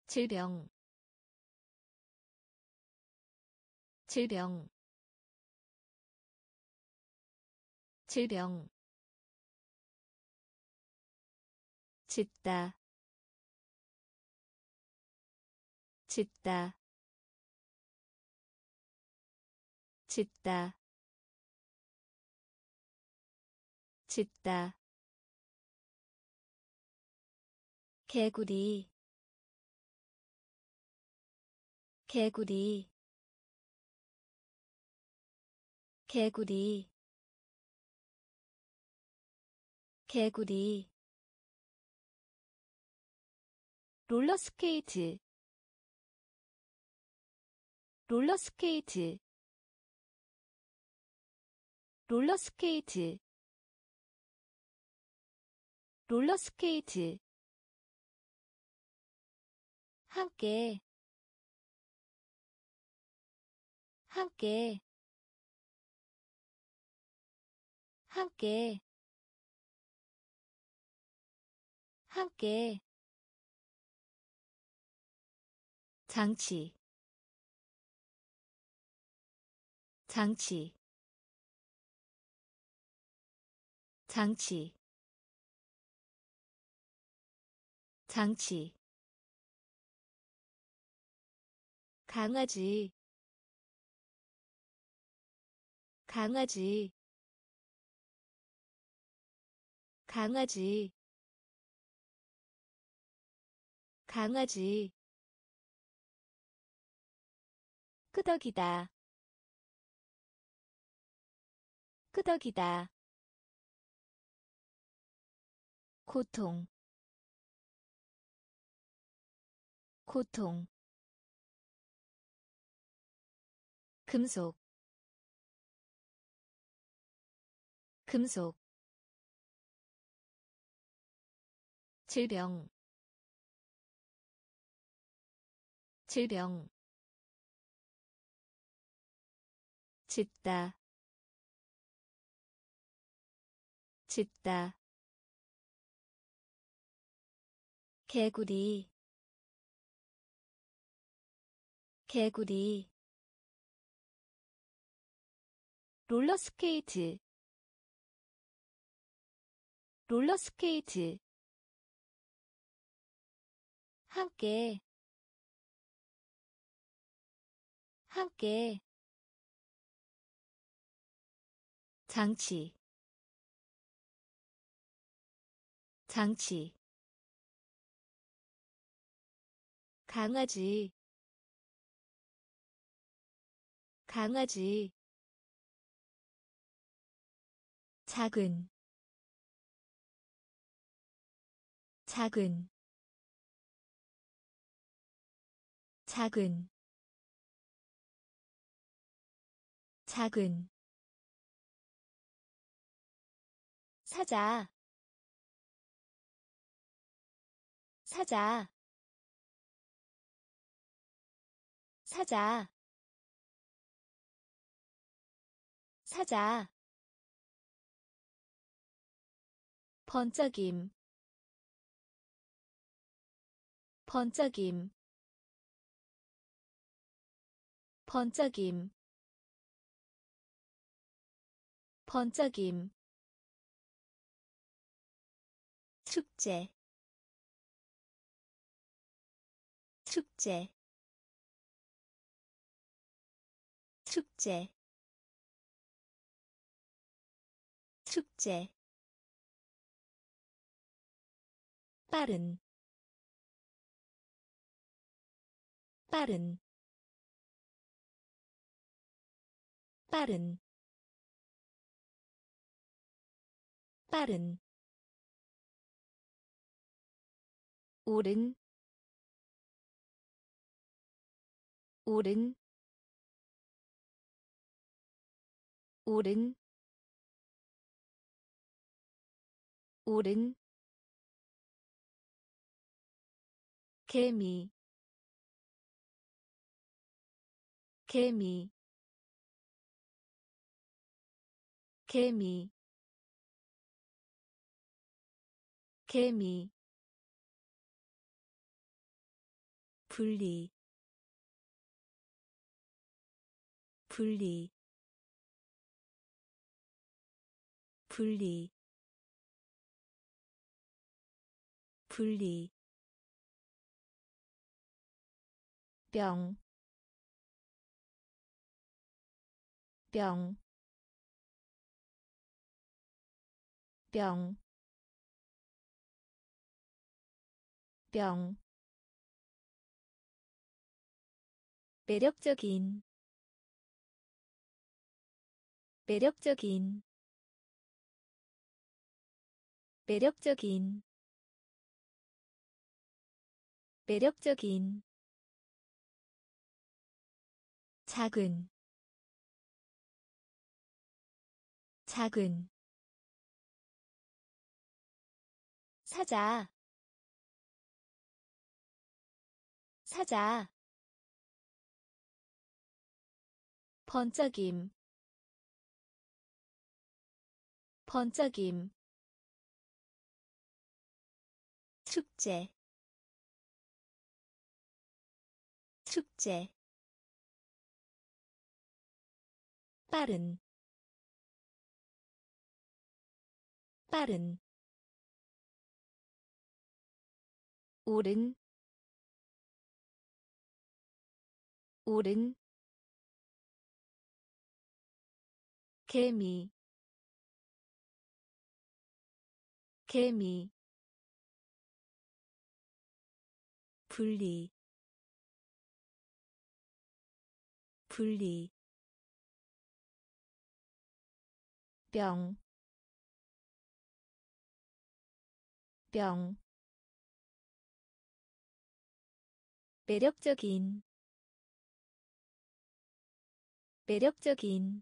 질병 질병 질병. 짓다 짓다 짓다. 짓다. 개구리. 개구리. 개구리. 개구리. 롤러스케이트. 롤러스케이트 롤러스케이트 롤러스케이트 함께 함께 함께 함께. 장치 장치 장치. 장치. 강아지. 강아지. 강아지. 강아지. 끄덕이다. 끄덕이다 고통. 고통. 금속. 금속. 질병. 질병. 짓다. 짓다 개구리 개구리 롤러스케이트 롤러스케이트 함께 함께 장치 장치 강아지. 강아지. 작은. 작은. 작은. 작은. 사자. 사자 사자. 사자. 번쩍임. 번쩍임. 번쩍임. 번쩍임. 축제. 축제 축제. 축제. 빠른. 빠른. 빠른. 빠른. 오른. 오른 오른 오른 개미 개미 개미 개미 분리 분리 분리 분리 병, 병, 병, 병, 매력적인, 매력적인, 매력적인, 매력적인 작은 작은 사자 사자 번쩍임 번쩍임 축제. 축제. 빠른. 빠른. 오른. 오른. 개미. 개미 분리 분리 병, 병, 매력적인, 매력적인,